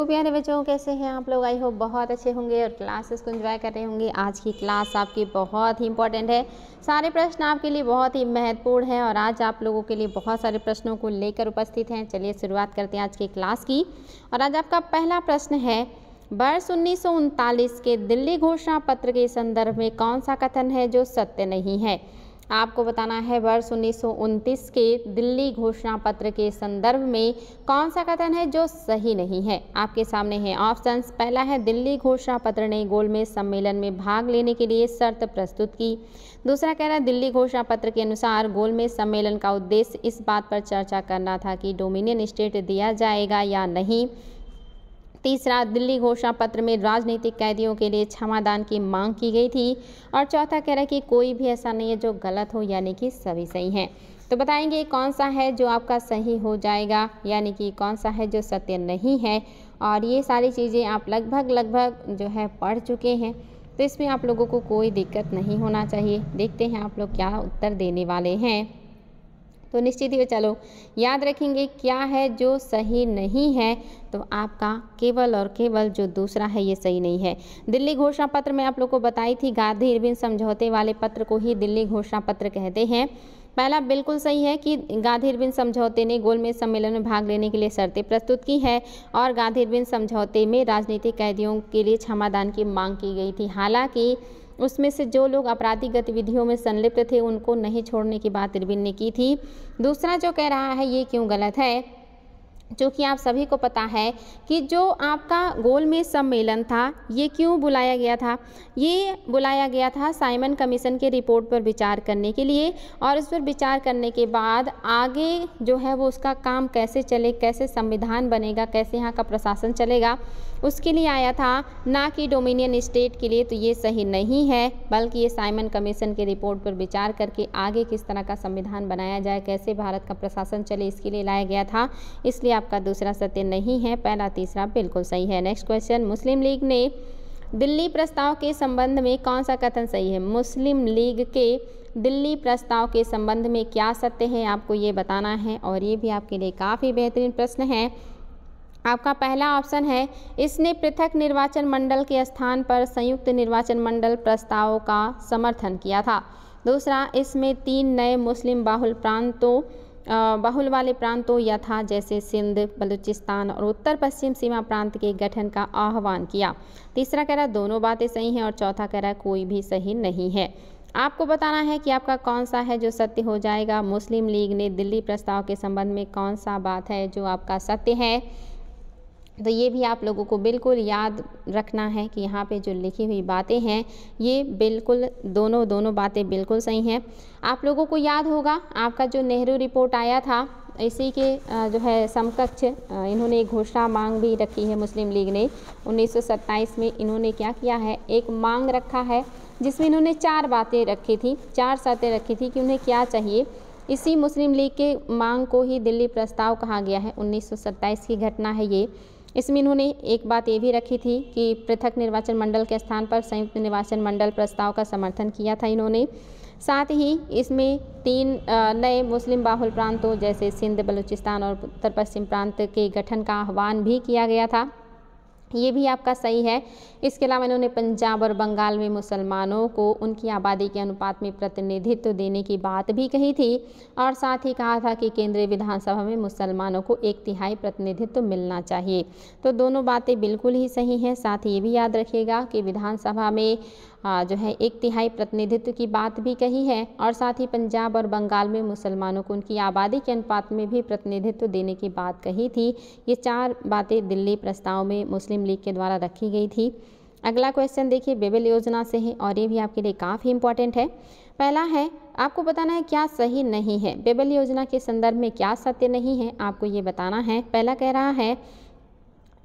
प्यारे बच्चों, कैसे हैं आप लोग? आई होप बहुत अच्छे होंगे और क्लासेस को एंजॉय कर रहे होंगे। आज की क्लास आपकी बहुत ही इंपॉर्टेंट है। सारे प्रश्न आपके लिए बहुत ही महत्वपूर्ण हैं और आज आप लोगों के लिए बहुत सारे प्रश्नों को लेकर उपस्थित हैं। चलिए शुरुआत करते हैं आज की क्लास की। और आज आपका पहला प्रश्न है, वर्ष उन्नीस सौ उनतालीस के दिल्ली घोषणा पत्र के संदर्भ में कौन सा कथन है जो सत्य नहीं है? आपको बताना है, वर्ष उन्नीस सौ उनतीस के दिल्ली घोषणा पत्र के संदर्भ में कौन सा कथन है जो सही नहीं है? आपके सामने है ऑप्शंस पहला है, दिल्ली घोषणा पत्र ने गोलमेज सम्मेलन में भाग लेने के लिए शर्त प्रस्तुत की। दूसरा कह रहा है, दिल्ली घोषणा पत्र के अनुसार गोलमेज सम्मेलन का उद्देश्य इस बात पर चर्चा करना था कि डोमिनियन स्टेट दिया जाएगा या नहीं। तीसरा, दिल्ली घोषणा पत्र में राजनीतिक कैदियों के लिए क्षमादान की मांग की गई थी और चौथा कह रहा है कि कोई भी ऐसा नहीं है जो गलत हो, यानी कि सभी सही हैं। तो बताएँगे कौन सा है जो आपका सही हो जाएगा, यानी कि कौन सा है जो सत्य नहीं है? और ये सारी चीज़ें आप लगभग लगभग जो है पढ़ चुके हैं। तो इसमें आप लोगों को कोई दिक्कत नहीं होना चाहिए। देखते हैं आप लोग क्या उत्तर देने वाले हैं। तो निश्चित ही चलो, याद रखेंगे क्या है जो सही नहीं है तो आपका केवल और केवल जो दूसरा है ये सही नहीं है। दिल्ली घोषणा पत्र में आप लोग को बताई थी, गांधी इरविन समझौते वाले पत्र को ही दिल्ली घोषणा पत्र कहते हैं। पहला बिल्कुल सही है कि गांधी इरविन समझौते ने गोलमेज सम्मेलन में भाग लेने के लिए शर्तें प्रस्तुत की है और गांधी इरविन समझौते में राजनीतिक कैदियों के लिए क्षमादान की मांग की गई थी। हालाँकि उसमें से जो लोग आपराधिक गतिविधियों में संलिप्त थे, उनको नहीं छोड़ने की बात इरविन ने की थी। दूसरा जो कह रहा है, ये क्यों गलत है? जो कि आप सभी को पता है कि जो आपका गोल में सम्मेलन था, ये क्यों बुलाया गया था? ये बुलाया गया था साइमन कमीशन के रिपोर्ट पर विचार करने के लिए और इस पर विचार करने के बाद आगे जो है वो उसका काम कैसे चले, कैसे संविधान बनेगा, कैसे यहाँ का प्रशासन चलेगा उसके लिए आया था, ना कि डोमिनियन स्टेट के लिए तो ये सही नहीं है, बल्कि ये साइमन कमीशन के रिपोर्ट पर विचार करके आगे किस तरह का संविधान बनाया जाए, कैसे भारत का प्रशासन चले, इसके लिए लाया गया था, इसलिए आपका दूसरा सत्य नहीं है, पहला तीसरा बिल्कुल सही है। नेक्स्ट क्वेश्चन मुस्लिम लीग ने दिल्ली प्रस्ताव के संबंध में कौन सा कथन सही है? मुस्लिम लीग के दिल्ली प्रस्ताव के संबंध में क्या सत्य है, आपको ये बताना है, और ये भी आपके लिए काफ़ी बेहतरीन प्रश्न है। आपका पहला ऑप्शन है, इसने पृथक निर्वाचन मंडल के स्थान पर संयुक्त निर्वाचन मंडल प्रस्ताव का समर्थन किया था। दूसरा, इसमें तीन नए मुस्लिम बाहुल प्रांतों बाहुल वाले प्रांतों यथा जैसे सिंध, बलूचिस्तान और उत्तर पश्चिम सीमा प्रांत के गठन का आह्वान किया। तीसरा कह रहा दोनों बातें सही हैं और चौथा कह रहा कोई भी सही नहीं है। आपको बताना है कि आपका कौन सा है जो सत्य हो जाएगा? मुस्लिम लीग ने दिल्ली प्रस्ताव के संबंध में कौन सा बात है जो आपका सत्य है? तो ये भी आप लोगों को बिल्कुल याद रखना है कि यहाँ पे जो लिखी हुई बातें हैं, ये बिल्कुल दोनों दोनों बातें बिल्कुल सही हैं। आप लोगों को याद होगा, आपका जो नेहरू रिपोर्ट आया था, इसी के जो है समकक्ष इन्होंने एक घोषणा मांग भी रखी है मुस्लिम लीग ने। 1927 में इन्होंने क्या किया है, एक मांग रखा है, जिसमें इन्होंने चार बातें रखी थी, चार शर्तें रखी थी कि उन्हें क्या चाहिए। इसी मुस्लिम लीग के मांग को ही दिल्ली प्रस्ताव कहा गया है। 1927 की घटना है ये। इसमें इन्होंने एक बात ये भी रखी थी कि पृथक निर्वाचन मंडल के स्थान पर संयुक्त निर्वाचन मंडल प्रस्ताव का समर्थन किया था इन्होंने। साथ ही इसमें तीन नए मुस्लिम बाहुल प्रांतों जैसे सिंध, बलूचिस्तान और उत्तर पश्चिम प्रांत के गठन का आह्वान भी किया गया था। ये भी आपका सही है। इसके अलावा इन्होंने पंजाब और बंगाल में मुसलमानों को उनकी आबादी के अनुपात में प्रतिनिधित्व देने की बात भी कही थी और साथ ही कहा था कि केंद्रीय विधानसभा में मुसलमानों को एक तिहाई प्रतिनिधित्व मिलना चाहिए। तो दोनों बातें बिल्कुल ही सही हैं। साथ ही ये भी याद रखिएगा कि विधानसभा में जो है, एक तिहाई प्रतिनिधित्व की बात भी कही है और साथ ही पंजाब और बंगाल में मुसलमानों को उनकी आबादी के अनुपात में भी प्रतिनिधित्व देने की बात कही थी। ये चार बातें दिल्ली प्रस्ताव में मुस्लिम लीग के द्वारा रखी गई थी। अगला क्वेश्चन देखिए बेबल योजना से है और ये भी आपके लिए काफ़ी इंपॉर्टेंट है। पहला है, आपको बताना है क्या सही नहीं है? बेबल योजना के संदर्भ में क्या सत्य नहीं है? आपको ये बताना है। पहला कह रहा है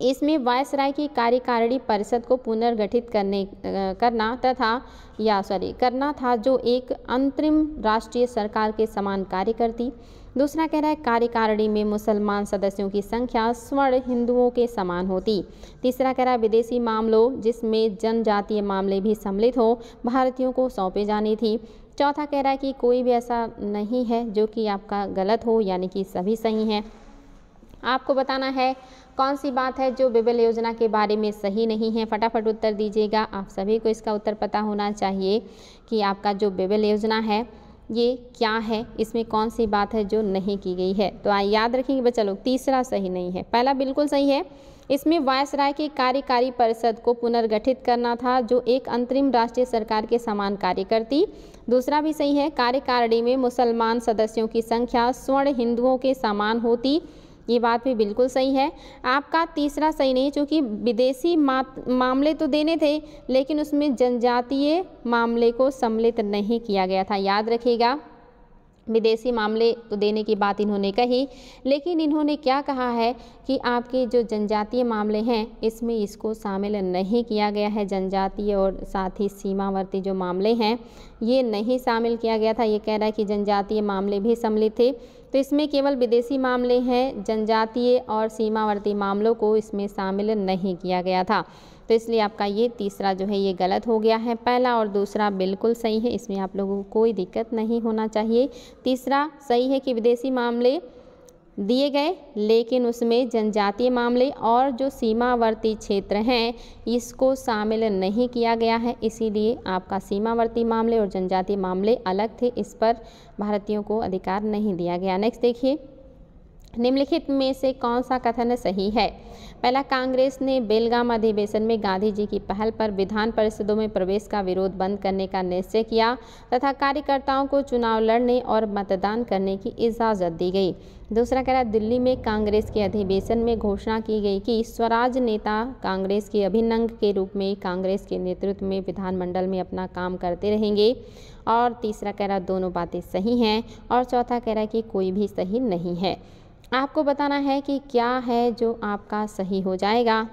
इसमें वायसराय की कार्यकारिणी परिषद को पुनर्गठित करने करना तथा, या सॉरी, करना था जो एक अंतरिम राष्ट्रीय सरकार के समान कार्य करती। दूसरा कह रहा है, कार्यकारिणी में मुसलमान सदस्यों की संख्या स्वर्ण हिंदुओं के समान होती। तीसरा कह रहा है, विदेशी मामलों जिसमें जनजातीय मामले भी सम्मिलित हो, भारतीयों को सौंपे जानी थी। चौथा कह रहा है कि कोई भी ऐसा नहीं है जो कि आपका गलत हो, यानी कि सभी सही हैं। आपको बताना है कौन सी बात है जो बिबिल योजना के बारे में सही नहीं है? फटाफट उत्तर दीजिएगा। आप सभी को इसका उत्तर पता होना चाहिए कि आपका जो बिबिल योजना है, ये क्या है? इसमें कौन सी बात है जो नहीं की गई है? तो याद रखेंगे बच्चा लोग, तीसरा सही नहीं है। पहला बिल्कुल सही है। इसमें वायसराय की कार्यकारी परिषद को पुनर्गठित करना था, जो एक अंतरिम राष्ट्रीय सरकार के समान कार्य करती। दूसरा भी सही है, कार्यकारिणी में मुसलमान सदस्यों की संख्या स्वर्ण हिंदुओं के समान होती। ये बात भी बिल्कुल सही है। आपका तीसरा सही नहीं क्योंकि विदेशी मामले तो देने थे, लेकिन उसमें जनजातीय मामले को सम्मिलित नहीं किया गया था। याद रखिएगा, विदेशी मामले तो देने की बात इन्होंने कही, लेकिन इन्होंने क्या कहा है कि आपके जो जनजातीय मामले हैं, इसमें इसको शामिल नहीं किया गया है। जनजातीय और साथ ही सीमावर्ती जो मामले हैं, ये नहीं शामिल किया गया था। ये कह रहा है कि जनजातीय मामले भी सम्मिलित थे। तो इसमें केवल विदेशी मामले हैं, जनजातीय और सीमावर्ती मामलों को इसमें शामिल नहीं किया गया था। तो इसलिए आपका ये तीसरा जो है, ये गलत हो गया है। पहला और दूसरा बिल्कुल सही है, इसमें आप लोगों को कोई दिक्कत नहीं होना चाहिए। तीसरा, सही है कि विदेशी मामले दिए गए, लेकिन उसमें जनजातीय मामले और जो सीमावर्ती क्षेत्र हैं, इसको शामिल नहीं किया गया है। इसीलिए आपका सीमावर्ती मामले और जनजातीय मामले अलग थे। इस पर भारतीयों को अधिकार नहीं दिया गया। नेक्स्ट देखिए। निम्नलिखित में से कौन सा कथन सही है? पहला, कांग्रेस ने बेलगाम अधिवेशन में गांधी जी की पहल पर विधान परिषदों में प्रवेश का विरोध बंद करने का निश्चय किया तथा कार्यकर्ताओं को चुनाव लड़ने और मतदान करने की इजाज़त दी गई। दूसरा कह रहा दिल्ली में कांग्रेस के अधिवेशन में घोषणा की गई कि स्वराज नेता कांग्रेस के अभिनंग के रूप में कांग्रेस के नेतृत्व में विधानमंडल में अपना काम करते रहेंगे। और तीसरा कह रहा दोनों बातें सही हैं। और चौथा कह रहा कि कोई भी सही नहीं है। आपको बताना है कि क्या है जो आपका सही हो जाएगा।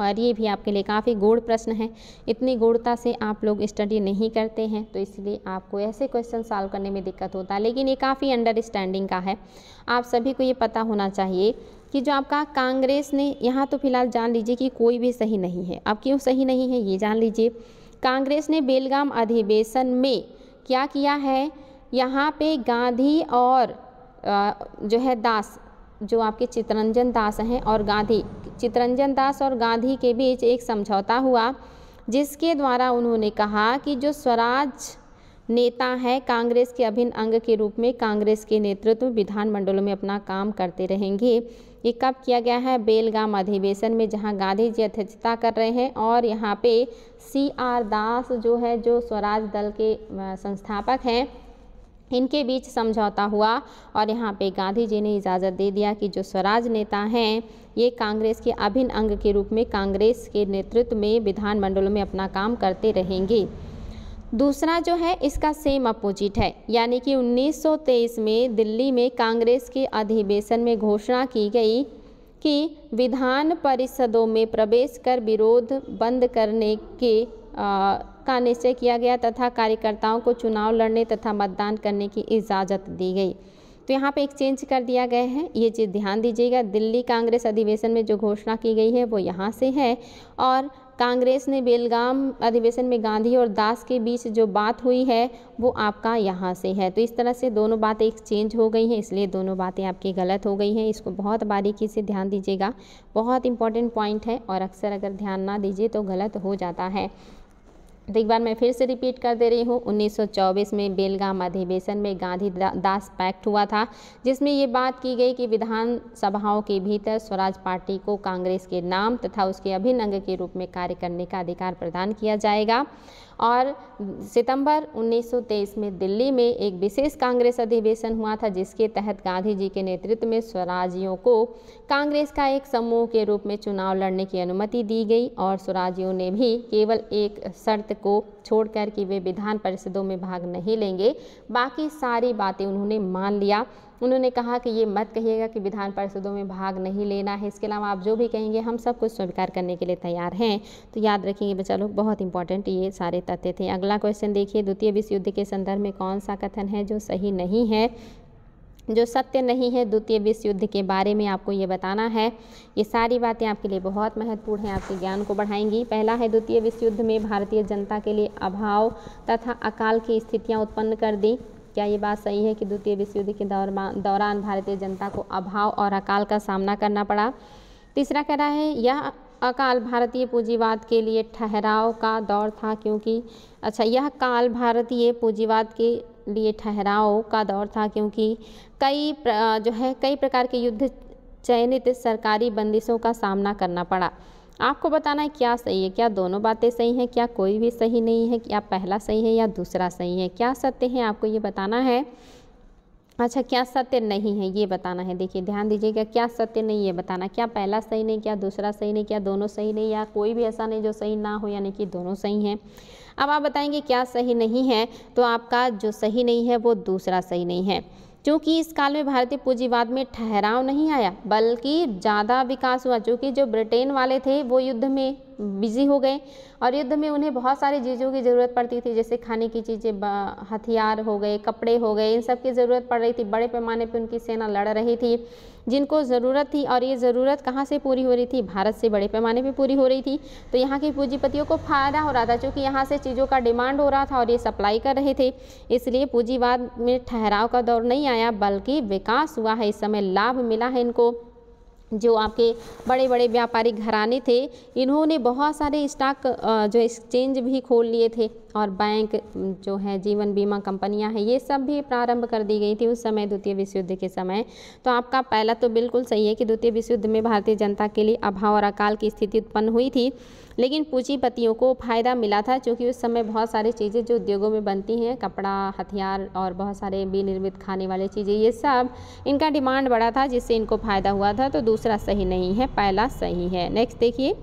और ये भी आपके लिए काफ़ी गूढ़ प्रश्न है। इतनी गूढ़ता से आप लोग स्टडी नहीं करते हैं तो इसलिए आपको ऐसे क्वेश्चन सॉल्व करने में दिक्कत होता है। लेकिन ये काफ़ी अंडरस्टैंडिंग का है। आप सभी को ये पता होना चाहिए कि जो आपका कांग्रेस ने, यहाँ तो फ़िलहाल जान लीजिए कि कोई भी सही नहीं है। अब क्यों सही नहीं है, ये जान लीजिए। कांग्रेस ने बेलगाम अधिवेशन में क्या किया है? यहाँ पे गांधी और जो है दास, जो आपके चितरंजन दास हैं और गांधी। चितरंजन दास और गांधी के बीच एक समझौता हुआ, जिसके द्वारा उन्होंने कहा कि जो स्वराज नेता है, कांग्रेस के अभिन्न अंग के रूप में कांग्रेस के नेतृत्व विधानमंडलों में अपना काम करते रहेंगे। ये कब किया गया है? बेलगाम अधिवेशन में, जहाँ गांधी जी अध्यक्षता कर रहे हैं और यहाँ पे सी आर दास जो है, जो स्वराज दल के संस्थापक हैं इनके बीच समझौता हुआ और यहाँ पे गांधी जी ने इजाज़त दे दिया कि जो स्वराज नेता हैं ये कांग्रेस के अभिन्न अंग के रूप में कांग्रेस के नेतृत्व में विधानमंडलों में अपना काम करते रहेंगे। दूसरा जो है इसका सेम अपोजिट है यानी कि 1923 में दिल्ली में कांग्रेस के अधिवेशन में घोषणा की गई कि विधान परिषदों में प्रवेश कर विरोध बंद करने के आ, का निश्चय किया गया तथा कार्यकर्ताओं को चुनाव लड़ने तथा मतदान करने की इजाज़त दी गई। तो यहाँ पे एक चेंज कर दिया गया है। ये चीज़ ध्यान दीजिएगा। दिल्ली कांग्रेस अधिवेशन में जो घोषणा की गई है वो यहाँ से है और कांग्रेस ने बेलगाम अधिवेशन में गांधी और दास के बीच जो बात हुई है वो आपका यहाँ से है। तो इस तरह से दोनों बातें एक चेंज हो गई हैं, इसलिए दोनों बातें आपकी गलत हो गई हैं। इसको बहुत बारीकी से ध्यान दीजिएगा। बहुत इंपॉर्टेंट पॉइंट है और अक्सर अगर ध्यान ना दीजिए तो गलत हो जाता है। तो एक बार मैं फिर से रिपीट कर दे रही हूँ। 1924 में बेलगाम अधिवेशन में गांधी दास पैक्ट हुआ था, जिसमें ये बात की गई कि विधानसभाओं के भीतर स्वराज पार्टी को कांग्रेस के नाम तथा उसके अभिनंग के रूप में कार्य करने का अधिकार प्रदान किया जाएगा। और सितंबर 1923 में दिल्ली में एक विशेष कांग्रेस अधिवेशन हुआ था, जिसके तहत गांधी जी के नेतृत्व में स्वराजियों को कांग्रेस का एक समूह के रूप में चुनाव लड़ने की अनुमति दी गई और स्वराजियों ने भी केवल एक शर्त को छोड़कर कि वे विधान परिषदों में भाग नहीं लेंगे। बाकी सारी बातें उन्होंने मान लिया। उन्होंने कहा कि ये मत कहिएगा कि विधान परिषदों में भाग नहीं लेना है। इसके अलावा आप जो भी कहेंगे, हम सब कुछ स्वीकार करने के लिए तैयार हैं। तो याद रखेंगे बच्चा लोग, बहुत इंपॉर्टेंट ये सारे तथ्य थे। अगला क्वेश्चन देखिए, द्वितीय विश्व युद्ध के संदर्भ में कौन सा कथन है जो सही नहीं है? जो सत्य नहीं है, द्वितीय विश्व युद्ध के बारे में आपको ये बताना है। ये सारी बातें आपके लिए बहुत महत्वपूर्ण हैं, आपके ज्ञान को बढ़ाएँगी। पहला है, द्वितीय विश्व युद्ध में भारतीय जनता के लिए अभाव तथा अकाल की स्थितियाँ उत्पन्न कर दी। क्या ये बात सही है कि द्वितीय विश्व युद्ध के दौरान भारतीय जनता को अभाव और अकाल का सामना करना पड़ा? तीसरा कह रहा है, यह अकाल भारतीय पूंजीवाद के लिए ठहराव का दौर था क्योंकि अच्छा यह काल भारतीय पूंजीवाद के लिए ठहराव का दौर था क्योंकि कई जो है, कई प्रकार के युद्ध चयनित सरकारी बंदिशों का सामना करना पड़ा। आपको बताना है क्या सही है, क्या दोनों बातें सही हैं, क्या कोई भी सही नहीं है, क्या पहला सही है या दूसरा सही है, क्या सत्य है आपको ये बताना है। अच्छा क्या सत्य नहीं है ये बताना है, देखिए ध्यान दीजिएगा क्या सत्य नहीं है बताना, क्या पहला सही नहीं, क्या दूसरा सही नहीं, क्या दोनों सही नहीं, या कोई भी ऐसा नहीं जो सही ना हो, यानी कि दोनों सही हैं। अब आप बताएँगे क्या सही नहीं है तो आपका जो सही नहीं है वो दूसरा सही नहीं है। क्योंकि इस काल में भारतीय पूंजीवाद में ठहराव नहीं आया, बल्कि ज़्यादा विकास हुआ क्योंकि जो ब्रिटेन वाले थे, वो युद्ध में बिज़ी हो गए और युद्ध में उन्हें बहुत सारी चीज़ों की ज़रूरत पड़ती थी, जैसे खाने की चीज़ें हथियार हो गए, कपड़े हो गए, इन सब की ज़रूरत पड़ रही थी। बड़े पैमाने पर उनकी सेना लड़ रही थी। जिनको ज़रूरत थी और ये ज़रूरत कहाँ से पूरी हो रही थी? भारत से बड़े पैमाने पर पूरी हो रही थी। तो यहाँ के पूंजीपतियों को फ़ायदा हो रहा था चूँकि यहाँ से चीज़ों का डिमांड हो रहा था और ये सप्लाई कर रहे थे। इसलिए पूंजीवाद में ठहराव का दौर नहीं आया, बल्कि विकास हुआ है। इस समय लाभ मिला है इनको। जो आपके बड़े बड़े व्यापारिक घराने थे, इन्होंने बहुत सारे स्टॉक जो एक्सचेंज भी खोल लिए थे और बैंक जो है, जीवन बीमा कंपनियाँ हैं, ये सब भी प्रारंभ कर दी गई थी उस समय द्वितीय विश्व युद्ध के समय। तो आपका पहला तो बिल्कुल सही है कि द्वितीय विश्व युद्ध में भारतीय जनता के लिए अभाव और अकाल की स्थिति उत्पन्न हुई थी। लेकिन पूंजीपतियों को फ़ायदा मिला था क्योंकि उस समय बहुत सारी चीज़ें जो उद्योगों में बनती हैं कपड़ा हथियार और बहुत सारे विनिर्मित खाने वाले चीज़ें ये सब इनका डिमांड बढ़ा था जिससे इनको फ़ायदा हुआ था तो दूसरा सही नहीं है पहला सही है। नेक्स्ट देखिए।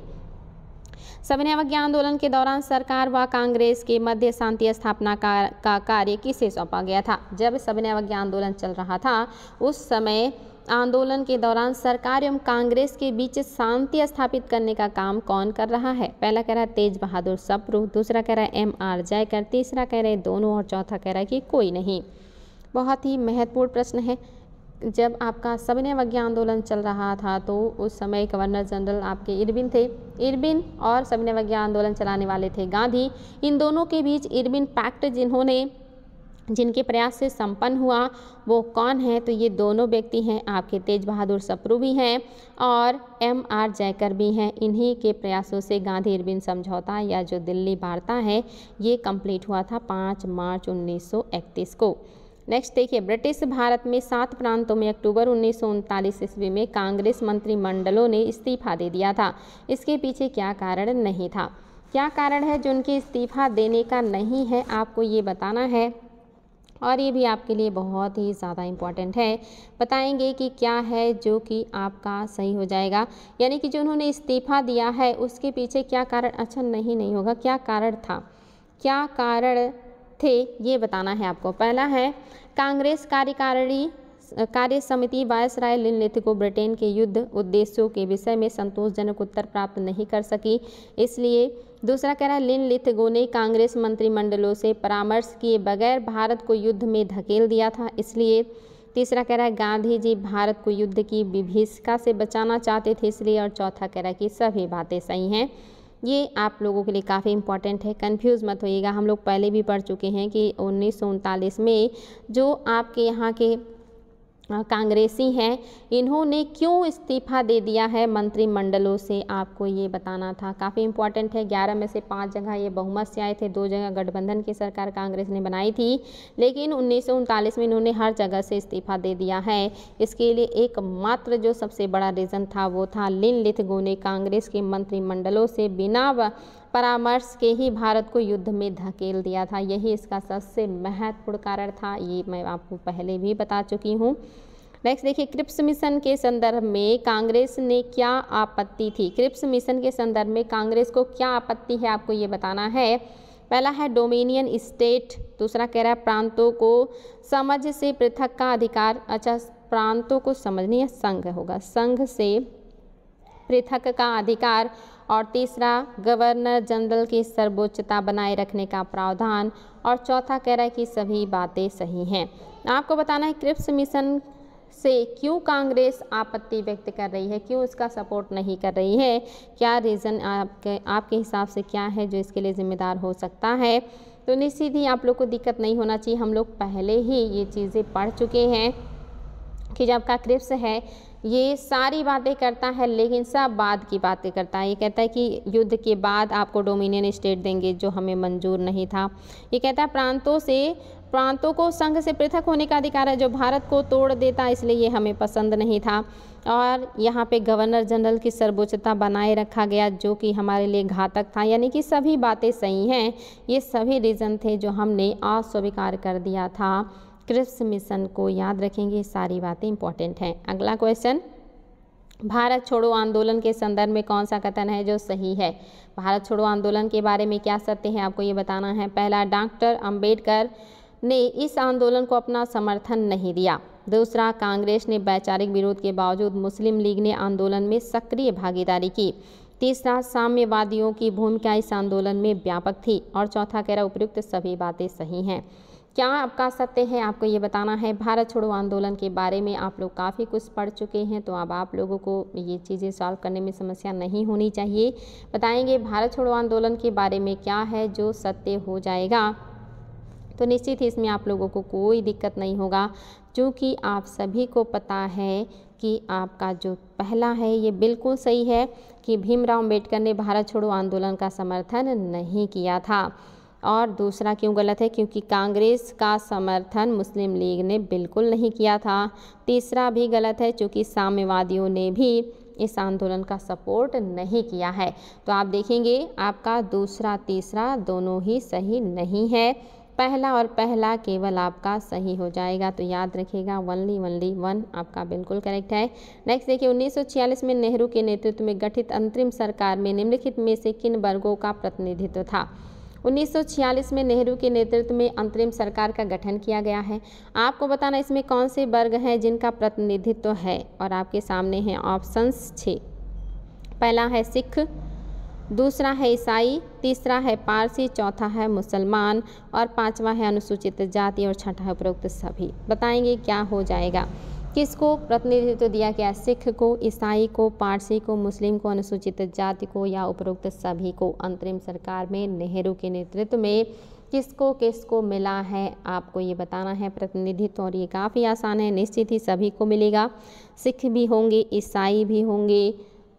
सविनय अवज्ञा आंदोलन के दौरान सरकार व कांग्रेस के मध्य शांति स्थापना का, का कार्य किसे सौंपा गया था? जब सविनय अवज्ञा आंदोलन चल रहा था उस समय आंदोलन के दौरान सरकार एवं कांग्रेस के बीच शांति स्थापित करने का काम कौन कर रहा है? पहला कह रहा है, तेज बहादुर सप्रू दूसरा कह रहा है, एम आर जयकर। तीसरा कह रहे दोनों और चौथा कह रहा है कि कोई नहीं। बहुत ही महत्वपूर्ण प्रश्न है। जब आपका सविनय अवज्ञा आंदोलन चल रहा था तो उस समय गवर्नर जनरल आपके इरबिन थे। इरबिन और सविनय अवज्ञा आंदोलन चलाने वाले थे। गांधी, इन दोनों के बीच इरबिन पैक्ट जिन्होंने जिनके प्रयास से संपन्न हुआ, वो कौन है? तो ये दोनों व्यक्ति हैं, आपके तेज बहादुर सप्रू भी हैं और एम आर जयकर भी हैं। इन्हीं के प्रयासों से गांधी इरबिन समझौता या जो दिल्ली वार्ता है, ये कंप्लीट हुआ था 5 मार्च 1931 को। नेक्स्ट देखिए, ब्रिटिश भारत में सात प्रांतों में अक्टूबर उन्नीस सौ उनतालीस ईस्वी में कांग्रेस मंत्रिमंडलों ने इस्तीफा दे दिया था। इसके पीछे क्या कारण नहीं था? क्या कारण है जो उनके इस्तीफा देने का नहीं है? आपको ये बताना है। और ये भी आपके लिए बहुत ही ज़्यादा इंपॉर्टेंट है। बताएँगे कि क्या है जो कि आपका सही हो जाएगा। यानी कि जो उन्होंने इस्तीफा दिया है, उसके पीछे क्या कारण? अच्छा नहीं नहीं होगा। क्या कारण था? क्या कारण थे? ये बताना है आपको। पहला है, कांग्रेस कार्यकारिणी, कार्य समिति वायसराय लिनलिथ को ब्रिटेन के युद्ध उद्देश्यों के विषय में संतोषजनक उत्तर प्राप्त नहीं कर सकी, इसलिए दूसरा कह रहा है, लिन लिथगो ने कांग्रेस मंत्रिमंडलों से परामर्श किए बगैर भारत को युद्ध में धकेल दिया था। इसलिए तीसरा कह रहा है गांधी जी भारत को युद्ध की विभीषिका से बचाना चाहते थे, इसलिए और चौथा कह रहा है कि सभी बातें सही हैं। ये आप लोगों के लिए काफ़ी इंपॉर्टेंट है। कंफ्यूज मत होइएगा। हम लोग पहले भी पढ़ चुके हैं कि उन्नीस सौ उनतालीस में जो आपके यहाँ के कांग्रेसी हैं। इन्होंने क्यों इस्तीफा दे दिया है? मंत्रिमंडलों से आपको ये बताना था। काफ़ी इंपॉर्टेंट है। ग्यारह में से पाँच जगह ये बहुमत से आए थे। दो जगह गठबंधन की सरकार कांग्रेस ने बनाई थी। लेकिन उन्नीस सौ उनतालीस में इन्होंने हर जगह से इस्तीफा दे दिया है। इसके लिए एकमात्र जो सबसे बड़ा रीज़न था वो था लिन लिथगो ने कांग्रेस के मंत्रिमंडलों से बिना परामर्श के ही भारत को युद्ध में धकेल दिया था। यही इसका सबसे महत्वपूर्ण कारण था, ये मैं आपको पहले भी बता चुकी हूँ। नेक्स्ट देखिए, क्रिप्स मिशन के संदर्भ में कांग्रेस ने क्या आपत्ति थी? क्रिप्स मिशन के संदर्भ में कांग्रेस को क्या आपत्ति है आपको ये बताना है। पहला है डोमिनियन स्टेट, दूसरा कह रहा है प्रांतों को समझ से पृथक का अधिकार। अच्छा प्रांतों को समझनी है संघ होगा? संघ से पृथक का अधिकार। और तीसरा, गवर्नर जनरल की सर्वोच्चता बनाए रखने का प्रावधान, और चौथा कह रहा है कि सभी बातें सही हैं। आपको बताना है, क्रिप्स मिशन से क्यों कांग्रेस आपत्ति व्यक्त कर रही है? क्यों इसका सपोर्ट नहीं कर रही है? क्या रीज़न आपके आपके हिसाब से क्या है जो इसके लिए ज़िम्मेदार हो सकता है? तो निश्चित ही आप लोग को दिक्कत नहीं होना चाहिए। हम लोग पहले ही ये चीज़ें पढ़ चुके हैं कि जब का क्रिप्स है ये सारी बातें करता है, लेकिन सब बाद की बातें करता है। ये कहता है कि युद्ध के बाद आपको डोमिनियन स्टेट देंगे, जो हमें मंजूर नहीं था। ये कहता है, प्रांतों से, प्रांतों को संघ से पृथक होने का अधिकार है, जो भारत को तोड़ देता, इसलिए ये हमें पसंद नहीं था। और यहाँ पे गवर्नर जनरल की सर्वोच्चता बनाए रखा गया, जो कि हमारे लिए घातक था। यानी कि सभी बातें सही हैं, ये सभी रीज़न थे जो हमने अस्वीकार कर दिया था। क्रिप्स मिशन को याद रखेंगे। सारी बातें इंपॉर्टेंट हैं। अगला क्वेश्चन भारत छोड़ो आंदोलन के संदर्भ में कौन सा कथन है जो सही है? भारत छोड़ो आंदोलन के बारे में क्या सत्य है आपको ये बताना है। पहला, डॉक्टर अंबेडकर ने इस आंदोलन को अपना समर्थन नहीं दिया। दूसरा, कांग्रेस ने वैचारिक विरोध के बावजूद मुस्लिम लीग ने आंदोलन में सक्रिय भागीदारी की। तीसरा, साम्यवादियों की भूमिका इस आंदोलन में व्यापक थी। और चौथा, कह रहा उपयुक्त सभी बातें सही हैं। क्या आपका सत्य है? आपको ये बताना है, भारत छोड़ो आंदोलन के बारे में आप लोग काफ़ी कुछ पढ़ चुके हैं तो अब आप लोगों को ये चीज़ें सॉल्व करने में समस्या नहीं होनी चाहिए। बताएँगे, भारत छोड़ो आंदोलन के बारे में क्या है, जो सत्य हो जाएगा? तो निश्चित ही इसमें आप लोगों को कोई दिक्कत नहीं होगा। क्योंकि आप सभी को पता है कि आपका जो पहला है, ये बिल्कुल सही है कि भीमराव अंबेडकर ने भारत छोड़ो आंदोलन का समर्थन नहीं किया था। और दूसरा क्यों गलत है? क्योंकि कांग्रेस का समर्थन मुस्लिम लीग ने बिल्कुल नहीं किया था। तीसरा भी गलत है क्योंकि साम्यवादियों ने भी इस आंदोलन का सपोर्ट नहीं किया है। तो आप देखेंगे, आपका दूसरा, तीसरा दोनों ही सही नहीं है। पहला और पहला केवल आपका सही हो जाएगा। तो याद रखिएगा वनली वनली वन आपका बिल्कुल करेक्ट है। नेक्स्ट देखिए 1946 में नेहरू के नेतृत्व में गठित अंतरिम सरकार में निम्नलिखित में से किन वर्गों का प्रतिनिधित्व था? 1946 में नेहरू के नेतृत्व में अंतरिम सरकार का गठन किया गया है। आपको बताना इसमें कौन से वर्ग हैं जिनका प्रतिनिधित्व तो है? और आपके सामने हैं ऑप्शंस छः पहला है सिख, दूसरा है ईसाई, तीसरा है पारसी, चौथा है मुसलमान और पांचवा है अनुसूचित जाति और छठा है उपरोक्त सभी। बताएँगे क्या हो जाएगा। किसको प्रतिनिधित्व दिया गया? सिख को, ईसाई को, पारसी को, मुस्लिम को, अनुसूचित जाति को या उपरोक्त सभी को? अंतरिम सरकार में नेहरू के नेतृत्व में किसको किसको मिला है? आपको ये बताना है प्रतिनिधित्व और ये काफ़ी आसान है। निश्चित ही सभी को मिलेगा। सिख भी होंगे, ईसाई भी होंगे,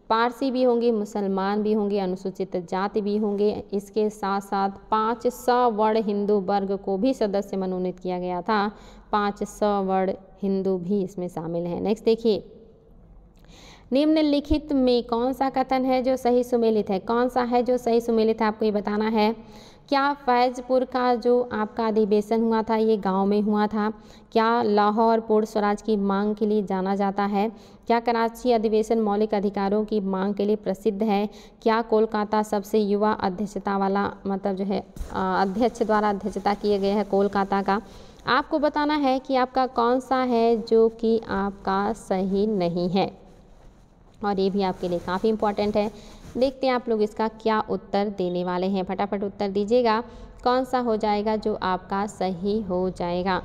पारसी भी होंगे, मुसलमान भी होंगे, अनुसूचित जाति भी होंगे। इसके साथ साथ पाँच सौ वर्ण हिंदू वर्ग को भी सदस्य मनोनीत किया गया था। पाँच सौ वर्ण हिंदू भी इसमें शामिल हैं। नेक्स्ट देखिए, निम्नलिखित में कौन सा कथन है जो सही सुमेलित है? कौन सा है जो सही सुमेलित है? आपको ये बताना है। क्या फैज़पुर का जो आपका अधिवेशन हुआ था, ये गाँव में हुआ था? क्या लाहौर पूर्ण स्वराज की मांग के लिए जाना जाता है? क्या कराची अधिवेशन मौलिक अधिकारों की मांग के लिए प्रसिद्ध है? क्या कोलकाता सबसे युवा अध्यक्षता वाला मतलब जो है अध्यक्ष द्वारा अध्यक्षता किए गए है कोलकाता का? आपको बताना है कि आपका कौन सा है जो कि आपका सही नहीं है। और ये भी आपके लिए काफ़ी इंपॉर्टेंट है। देखते हैं आप लोग इसका क्या उत्तर देने वाले हैं। फटाफट उत्तर दीजिएगा। कौन सा हो जाएगा जो आपका सही हो जाएगा?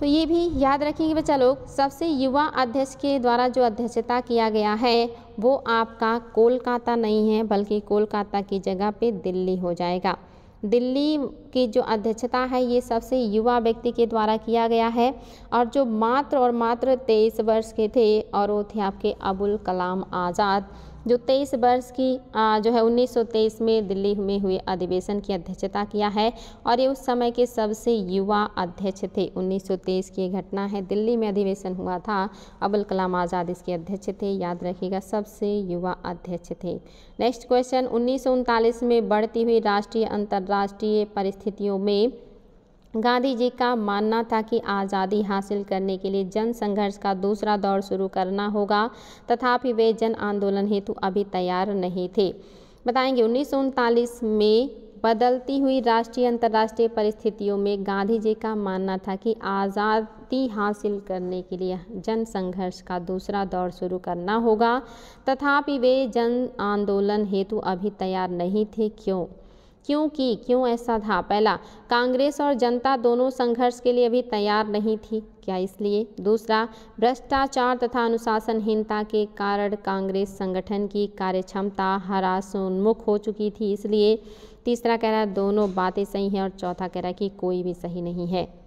तो ये भी याद रखेंगे बच्चा लोग, सबसे युवा अध्यक्ष के द्वारा जो अध्यक्षता किया गया है, वो आपका कोलकाता नहीं है, बल्कि कोलकाता की जगह पे दिल्ली हो जाएगा। दिल्ली की जो अध्यक्षता है, ये सबसे युवा व्यक्ति के द्वारा किया गया है। और जो मात्र और मात्र तेईस वर्ष के थे, और वो थे आपके अबुल कलाम आज़ाद। जो तेईस वर्ष की जो है 1923 में दिल्ली में हुए अधिवेशन की अध्यक्षता किया है और ये उस समय के सबसे युवा अध्यक्ष थे। 1923 की घटना है। दिल्ली में अधिवेशन हुआ था। अबुल कलाम आज़ाद इसके अध्यक्ष थे। याद रखिएगा, सबसे युवा अध्यक्ष थे। नेक्स्ट क्वेश्चन, उन्नीस सौ उनतालीस में बढ़ती हुई राष्ट्रीय, अंतर्राष्ट्रीय परिस्थितियों में गांधी जी का मानना था कि आज़ादी हासिल करने के लिए जन संघर्ष का दूसरा दौर शुरू करना होगा, तथापि वे जन आंदोलन हेतु अभी तैयार नहीं थे। बताएँगे, उन्नीस सौ उनतालीस में बदलती हुई राष्ट्रीय अंतर्राष्ट्रीय परिस्थितियों में गांधी जी का मानना था कि आज़ादी हासिल करने के लिए जन संघर्ष का दूसरा दौर शुरू करना होगा, तथापि वे जन आंदोलन हेतु अभी तैयार नहीं थे। क्यों? क्योंकि क्यों ऐसा था? पहला, कांग्रेस और जनता दोनों संघर्ष के लिए अभी तैयार नहीं थी। क्या इसलिए? दूसरा, भ्रष्टाचार तथा अनुशासनहीनता के कारण कांग्रेस संगठन की कार्यक्षमता हरासोन्मुख हो चुकी थी, इसलिए तीसरा कह रहा है, दोनों बातें सही हैं और चौथा कह रहा है कि कोई भी सही नहीं है।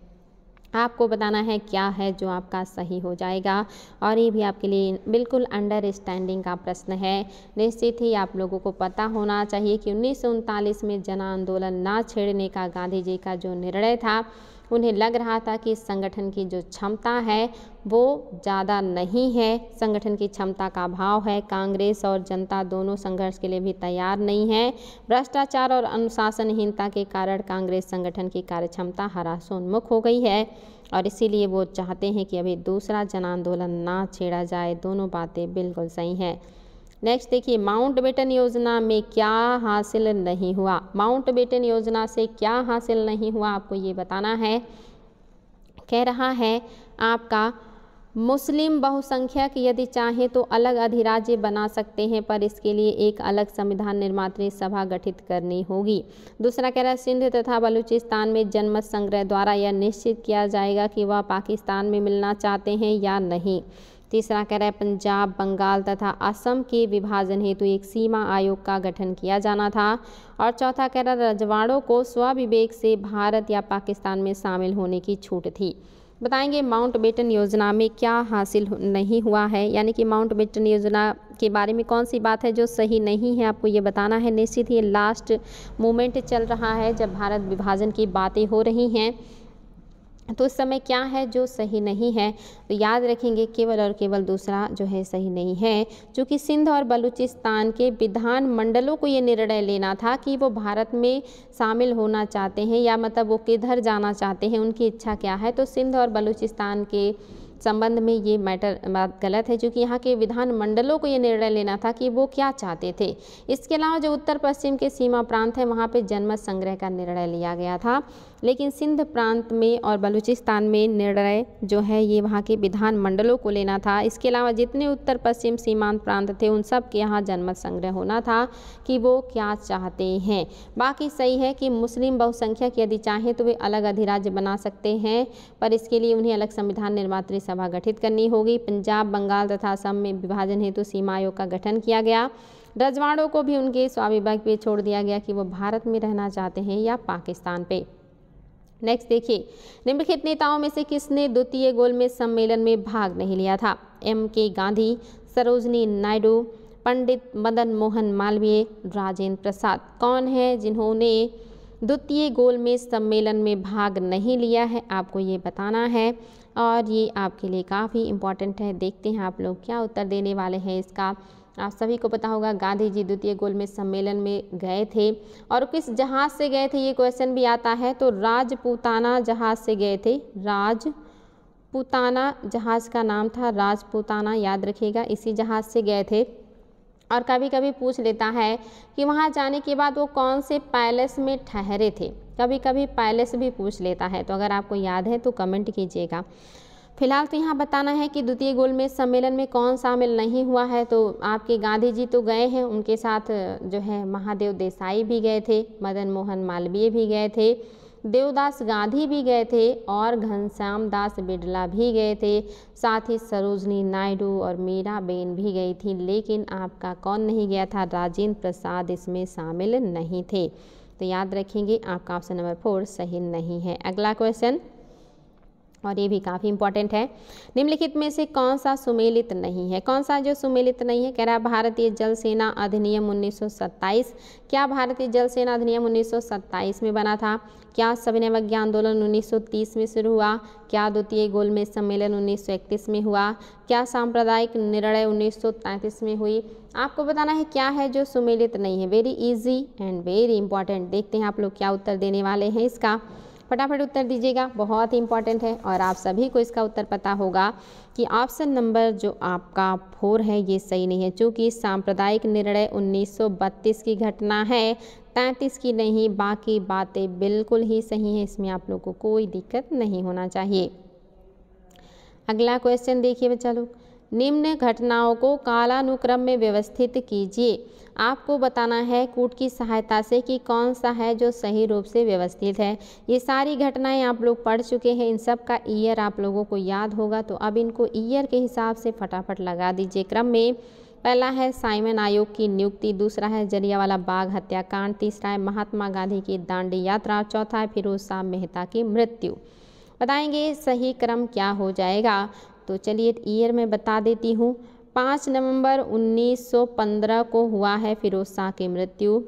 आपको बताना है क्या है जो आपका सही हो जाएगा। और ये भी आपके लिए बिल्कुल अंडरस्टैंडिंग का प्रश्न है। निश्चित ही आप लोगों को पता होना चाहिए कि उन्नीस सौ उनतालीस में जन आंदोलन ना छेड़ने का गांधी जी का जो निर्णय था उन्हें लग रहा था कि संगठन की जो क्षमता है, वो ज़्यादा नहीं है। संगठन की क्षमता का अभाव है। कांग्रेस और जनता दोनों संघर्ष के लिए भी तैयार नहीं है। भ्रष्टाचार और अनुशासनहीनता के कारण कांग्रेस संगठन की कार्यक्षमता हरासोन्मुख हो गई है और इसीलिए वो चाहते हैं कि अभी दूसरा जन आंदोलन ना छेड़ा जाए। दोनों बातें बिल्कुल सही हैं। नेक्स्ट देखिए माउंट बेटन योजना में क्या हासिल नहीं हुआ? माउंट बेटन योजना से क्या हासिल नहीं हुआ? आपको ये बताना है। कह रहा है, आपका मुस्लिम बहुसंख्यक यदि चाहे तो अलग अधिराज्य बना सकते हैं, पर इसके लिए एक अलग संविधान निर्मात्री सभा गठित करनी होगी। दूसरा कह रहा है, सिंध तथा बलूचिस्तान में जनमत संग्रह द्वारा यह निश्चित किया जाएगा कि वह पाकिस्तान में मिलना चाहते हैं या नहीं। तीसरा कह रहा है, पंजाब, बंगाल तथा असम के विभाजन हेतु एक सीमा आयोग का गठन किया जाना था। और चौथा कह रहा है, रजवाड़ों को स्वविवेक से भारत या पाकिस्तान में शामिल होने की छूट थी। बताएँगे, माउंट बेटन योजना में क्या हासिल नहीं हुआ है? यानी कि माउंट बेटन योजना के बारे में कौन सी बात है जो सही नहीं है? आपको ये बताना है। निश्चित ही लास्ट मोमेंट चल रहा है जब भारत विभाजन की बातें हो रही हैं। तो उस समय क्या है जो सही नहीं है? तो याद रखेंगे, केवल और केवल दूसरा जो है सही नहीं है। क्योंकि सिंध और बलूचिस्तान के विधान मंडलों को ये निर्णय लेना था कि वो भारत में शामिल होना चाहते हैं या मतलब वो किधर जाना चाहते हैं, उनकी इच्छा क्या है? तो सिंध और बलूचिस्तान के संबंध में ये मैटर, बात गलत है। क्योंकि यहाँ के विधान मंडलों को ये निर्णय लेना था कि वो क्या चाहते थे। इसके अलावा जो उत्तर पश्चिम के सीमा प्रांत है, वहाँ पे जनमत संग्रह का निर्णय लिया गया था। लेकिन सिंध प्रांत में और बलूचिस्तान में निर्णय जो है ये वहाँ के विधान मंडलों को लेना था। इसके अलावा जितने उत्तर पश्चिम सीमांत प्रांत थे, उन सब के यहाँ जनमत संग्रह होना था कि वो क्या चाहते हैं। बाकी सही है कि मुस्लिम बहुसंख्यक यदि चाहें तो वे अलग अधिराज्य बना सकते हैं, पर इसके लिए उन्हें अलग संविधान निर्मात्री सभा गठित करनी होगी। पंजाब, बंगाल तथा असम में विभाजन हेतु सीमा आयोग का गठन किया गया। रजवाड़ों को भी उनके स्वाभिभाग पे छोड़ दिया गया कि वो भारत में रहना चाहते हैं या पाकिस्तान पे। नेक्स्ट देखिए, निम्नलिखित नेताओं में से किसने द्वितीय गोलमेज सम्मेलन में भाग नहीं लिया था? एम के गांधी सरोजनी नायडू, पंडित मदन मोहन मालवीय, राजेंद्र प्रसाद। कौन है जिन्होंने द्वितीय गोलमेज सम्मेलन में भाग नहीं लिया है? आपको ये बताना है और ये आपके लिए काफ़ी इंपॉर्टेंट है। देखते हैं आप लोग क्या उत्तर देने वाले हैं इसका। आप सभी को पता होगा गांधी जी द्वितीय गोलमेज सम्मेलन में गए थे। और किस जहाज़ से गए थे, ये क्वेश्चन भी आता है। तो राजपूताना जहाज़ से गए थे। राजपूताना जहाज़ का नाम था, राजपूताना याद रखिएगा, इसी जहाज़ से गए थे। और कभी कभी पूछ लेता है कि वहाँ जाने के बाद वो कौन से पैलेस में ठहरे थे। कभी कभी पैलेस भी पूछ लेता है। तो अगर आपको याद है तो कमेंट कीजिएगा। फ़िलहाल तो यहाँ बताना है कि द्वितीय गोलमेज सम्मेलन में कौन शामिल नहीं हुआ है तो आपके गांधी जी तो गए हैं, उनके साथ, जो है, महादेव देसाई भी गए थे, मदन मोहन मालवीय भी गए थे, देवदास गांधी भी गए थे और घनश्याम दास बिड़ला भी गए थे। साथ ही सरोजनी नायडू और मीरा बेन भी गई थी, लेकिन आपका कौन नहीं गया था, राजेंद्र प्रसाद इसमें शामिल नहीं थे। तो याद रखेंगे, आपका ऑप्शन नंबर फोर सही नहीं है। अगला क्वेश्चन और ये भी काफ़ी इंपॉर्टेंट है। निम्नलिखित में से कौन सा सुमेलित नहीं है? कौन सा जो सुमेलित नहीं है? कह रहा भारतीय जल सेना अधिनियम 1927 क्या भारतीय जल सेना अधिनियम 1927 में बना था? क्या सविनय वज्ञा आंदोलन 1930 में शुरू हुआ? क्या द्वितीय गोलमेज सम्मेलन 1931 में हुआ? क्या सांप्रदायिक निर्णय 1933 में हुई? आपको बताना है क्या है जो सुमेलित नहीं है? Very easy and very important देखते हैं आप लोग क्या उत्तर देने वाले हैं इसका। फटाफट उत्तर दीजिएगा, बहुत ही इंपॉर्टेंट है और आप सभी को इसका उत्तर पता होगा कि ऑप्शन नंबर जो आपका फोर है, ये सही नहीं है। क्योंकि सांप्रदायिक निर्णय 1932 की घटना है, तैंतीस की नहीं, बाकी बातें बिल्कुल ही सही हैं। इसमें आप लोग को कोई दिक्कत नहीं होना चाहिए। अगला क्वेश्चन देखिए बच्चा लोग। निम्न घटनाओं को कालानुक्रम में व्यवस्थित कीजिए। आपको बताना है कूट की सहायता से कि कौन सा है जो सही रूप से व्यवस्थित है। ये सारी घटनाएँ आप लोग पढ़ चुके हैं, इन सब का ईयर आप लोगों को याद होगा तो अब इनको ईयर के हिसाब से फटाफट लगा दीजिए। क्रम में, पहला है साइमन आयोग की नियुक्ति, दूसरा है जलियावाला बाग हत्याकांड, तीसरा है महात्मा गांधी की दांडी यात्रा, चौथा है फिरोज शाह मेहता की मृत्यु। बताएँगे सही क्रम क्या हो जाएगा। तो चलिए ईयर में बता देती हूँ। पाँच नवंबर 1915 को हुआ है फिरोज शाह की मृत्यु।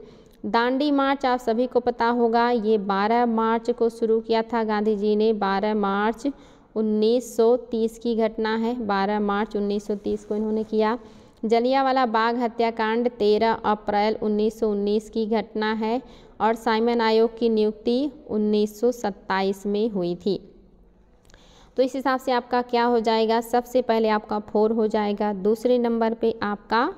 दांडी मार्च आप सभी को पता होगा, ये 12 मार्च को शुरू किया था गांधी जी ने। 12 मार्च 1930 की घटना है 12 मार्च 1930 को इन्होंने किया। जलियावाला बाग हत्याकांड 13 अप्रैल 1919 की घटना है और साइमन आयोग की नियुक्ति 1927 में हुई थी। तो इस हिसाब से आपका क्या हो जाएगा? सबसे पहले आपका फोर हो जाएगा। दूसरे नंबर पे आपका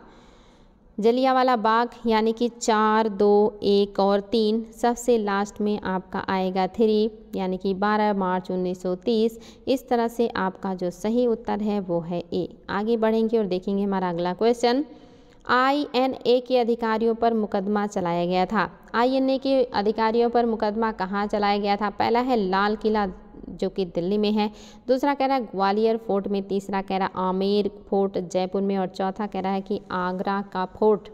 जलियावाला बाग, यानी कि चार, दो, एक और तीन सबसे लास्ट में आपका आएगा थ्री यानी कि 12 मार्च 1930 इस तरह से आपका जो सही उत्तर है, वो है ए आगे बढ़ेंगे और देखेंगे हमारा अगला क्वेश्चन आई एन ए के अधिकारियों पर मुकदमा चलाया गया था। आई एन ए के अधिकारियों पर मुकदमा कहाँ चलाया गया था? पहला है लाल किला जो कि दिल्ली में है। दूसरा कह रहा है, ग्वालियर फोर्ट में। तीसरा कह रहा है, आमेर फोर्ट जयपुर में। और चौथा कह रहा है कि आगरा का फोर्ट।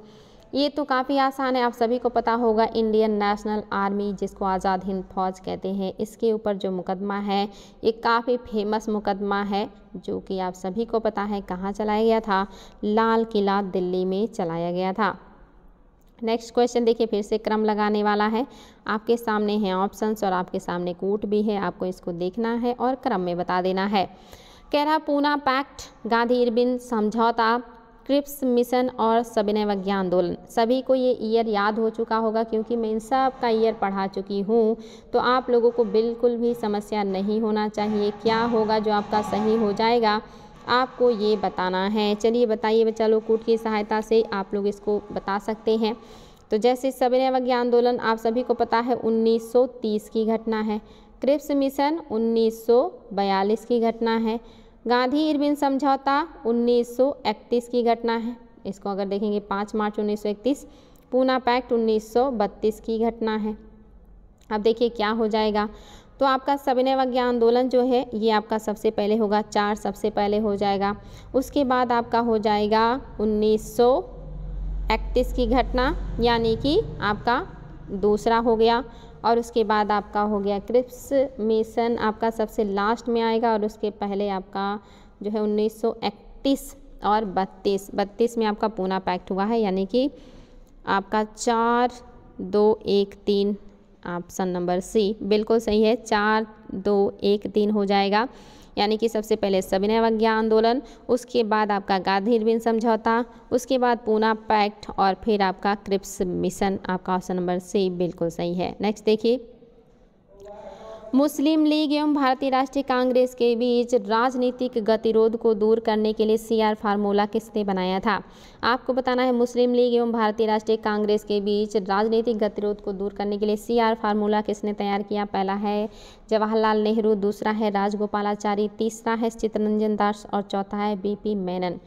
ये तो काफ़ी आसान है, आप सभी को पता होगा, इंडियन नेशनल आर्मी जिसको आज़ाद हिंद फौज कहते हैं, इसके ऊपर जो मुकदमा है, ये काफ़ी फ़ेमस मुकदमा है, जो कि आप सभी को पता है कहाँ चलाया गया था। लाल किला दिल्ली में चलाया गया था। नेक्स्ट क्वेश्चन देखिए, फिर से क्रम लगाने वाला है। आपके सामने हैं ऑप्शंस और आपके सामने कूट भी है। आपको इसको देखना है और क्रम में बता देना है। कह रहा, पूना पैक्ट गांधी इरबिन, समझौता, क्रिप्स मिशन और सविनय विज्ञान आंदोलन। सभी को ये ईयर याद हो चुका होगा क्योंकि मैं इन सब का ईयर पढ़ा चुकी हूँ। तो आप लोगों को बिल्कुल भी समस्या नहीं होना चाहिए। क्या होगा जो आपका सही हो जाएगा? आपको ये बताना है। चलिए बताइए बच्चा लोग, कूट की सहायता से आप लोग इसको बता सकते हैं। तो जैसे सविनय विज्ञान आंदोलन, आप सभी को पता है 1930 की घटना है। क्रिप्स मिशन 1942 की घटना है। गांधी इरविन समझौता 1931 की घटना है। इसको अगर देखेंगे 5 मार्च 1931 पूना पैक्ट 1932 की घटना है। अब देखिए क्या हो जाएगा। तो आपका सविनय विज्ञान आंदोलन जो है, ये आपका सबसे पहले होगा, चार सबसे पहले हो जाएगा। उसके बाद आपका हो जाएगा उन्नीस की घटना, यानी कि आपका दूसरा हो गया। और उसके बाद आपका हो गया क्रिप्स मिशन, आपका सबसे लास्ट में आएगा और उसके पहले आपका जो है 1931 और 32 32 में आपका पूना पैक्ट हुआ है, यानी कि आपका चार, दो, एक, तीन ऑप्शन नंबर सी। बिल्कुल सही है। चार, दो, एक, तीन हो जाएगा। यानी कि सबसे पहले सविनय अवज्ञा आंदोलन, उसके बाद आपका गांधी बिन समझौता, उसके बाद पूना पैक्ट और फिर आपका क्रिप्स मिशन। आपका ऑप्शन नंबर सी बिल्कुल सही है। नेक्स्ट देखिए। मुस्लिम लीग एवं भारतीय राष्ट्रीय कांग्रेस के बीच राजनीतिक गतिरोध को दूर करने के लिए सीआर फार्मूला किसने बनाया था? आपको बताना है, मुस्लिम लीग एवं भारतीय राष्ट्रीय कांग्रेस के बीच राजनीतिक गतिरोध को दूर करने के लिए सीआर फार्मूला किसने तैयार किया? पहला है जवाहरलाल नेहरू, दूसरा है राजगोपालाचारी, तीसरा है चित्ररंजन दास और चौथा है बी मेनन।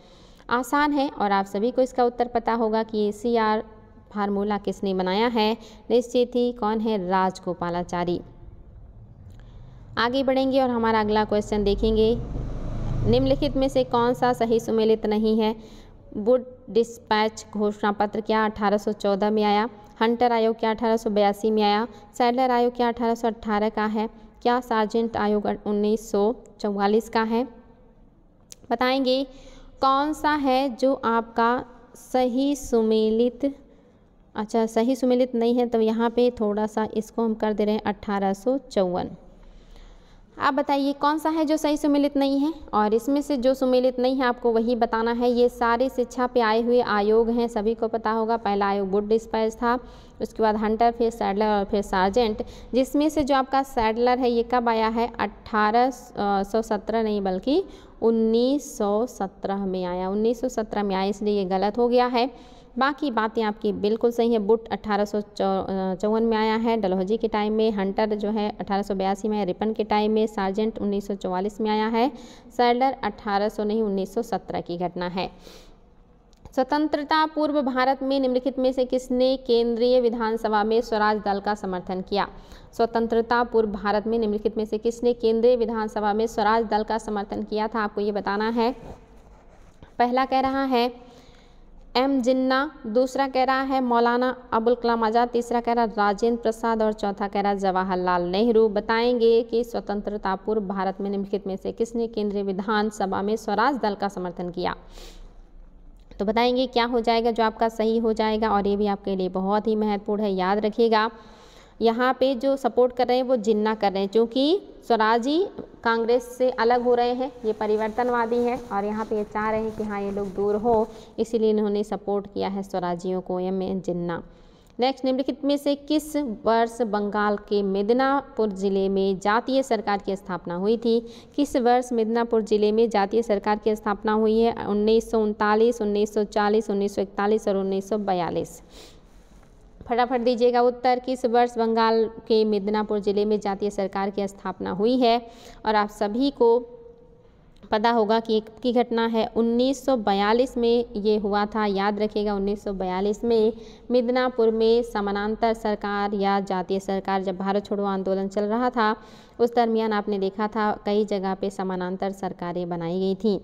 आसान है और आप सभी को इसका उत्तर पता होगा कि सी आर फार्मूला किसने बनाया है। निश्चित ही कौन है राजगोपालाचारी? आगे बढ़ेंगे और हमारा अगला क्वेश्चन देखेंगे। निम्नलिखित में से कौन सा सही सुमेलित नहीं है? वुड डिस्पैच घोषणा पत्र क्या 1814 में आया? हंटर आयोग क्या अठारह सौ बयासी में आया? सैडलर आयोग क्या 1818 का है? क्या सार्जेंट आयोग 1944 का है? बताएँगे कौन सा है जो आपका सही सुमेलित अच्छा सही सुमेलित नहीं है तो यहाँ पे थोड़ा सा इसको हम कर दे रहे हैं अट्ठारह आप बताइए कौन सा है जो सही सुमिलित नहीं है? और इसमें से जो सुमिलित नहीं है, आपको वही बताना है। ये सारे शिक्षा पे आए हुए आयोग हैं, सभी को पता होगा। पहला आयोग बुड डिस्पैच था, उसके बाद हंटर, फिर सैडलर और फिर सार्जेंट। जिसमें से जो आपका सैडलर है, ये कब आया है? अट्ठारह सौ सत्रह नहीं, बल्कि उन्नीस सौ सत्रह में आया। उन्नीस सौ सत्रह में आया, इसलिए ये गलत हो गया है। बाकी बातें आपकी बिल्कुल सही है। बुट अट्ठारह में आया है, डलहौजी के टाइम में। हंटर जो है, अठारह सौ बयासी में, रिपन के टाइम में, सार्जेंट 1944 में आया है। सैलर 1800 नहीं 1917 की घटना है। स्वतंत्रता पूर्व भारत में निम्नलिखित में से किसने केंद्रीय विधानसभा में स्वराज दल का समर्थन किया? स्वतंत्रता पूर्व भारत में निम्नलिखित में से किसने केंद्रीय विधानसभा में स्वराज दल का समर्थन किया था? आपको ये बताना है। पहला कह रहा है एम जिन्ना, दूसरा कह रहा है मौलाना अबुल कलाम आज़ाद, तीसरा कह रहा है राजेंद्र प्रसाद और चौथा कह रहा है जवाहरलाल नेहरू। बताएँगे कि स्वतंत्रता पूर्व भारत में निम्नलिखित में से किसने केंद्रीय विधानसभा में स्वराज दल का समर्थन किया? तो बताएँगे क्या हो जाएगा, जो आपका सही हो जाएगा और ये भी आपके लिए बहुत ही महत्वपूर्ण है, याद रखिएगा। यहाँ पे जो सपोर्ट कर रहे हैं वो जिन्ना कर रहे हैं, क्योंकि स्वराजी कांग्रेस से अलग हो रहे हैं, ये परिवर्तनवादी है और यहाँ पे ये चाह रहे हैं कि हाँ ये लोग दूर हो, इसीलिए इन्होंने सपोर्ट किया है स्वराजियों को, एम जिन्ना। नेक्स्ट निम्नलिखित में से किस वर्ष बंगाल के मिदनापुर ज़िले में जातीय सरकार की स्थापना हुई थी? किस वर्ष मिदनापुर ज़िले में जातीय सरकार की स्थापना हुई है? उन्नीस सौ उनतालीस, उन्नीस सौ चालीस, उन्नीस सौ इकतालीस और उन्नीस सौ बयालीस। फटाफट दीजिएगा उत्तर किस वर्ष बंगाल के मिदनापुर ज़िले में जातीय सरकार की स्थापना हुई है और आप सभी को पता होगा कि की घटना है। 1942 में ये हुआ था, याद रखिएगा 1942 में मिदनापुर में समानांतर सरकार या जातीय सरकार जब भारत छोड़ो आंदोलन चल रहा था, उस दरमियान आपने देखा था कई जगह पे समानांतर सरकारें बनाई गई थी।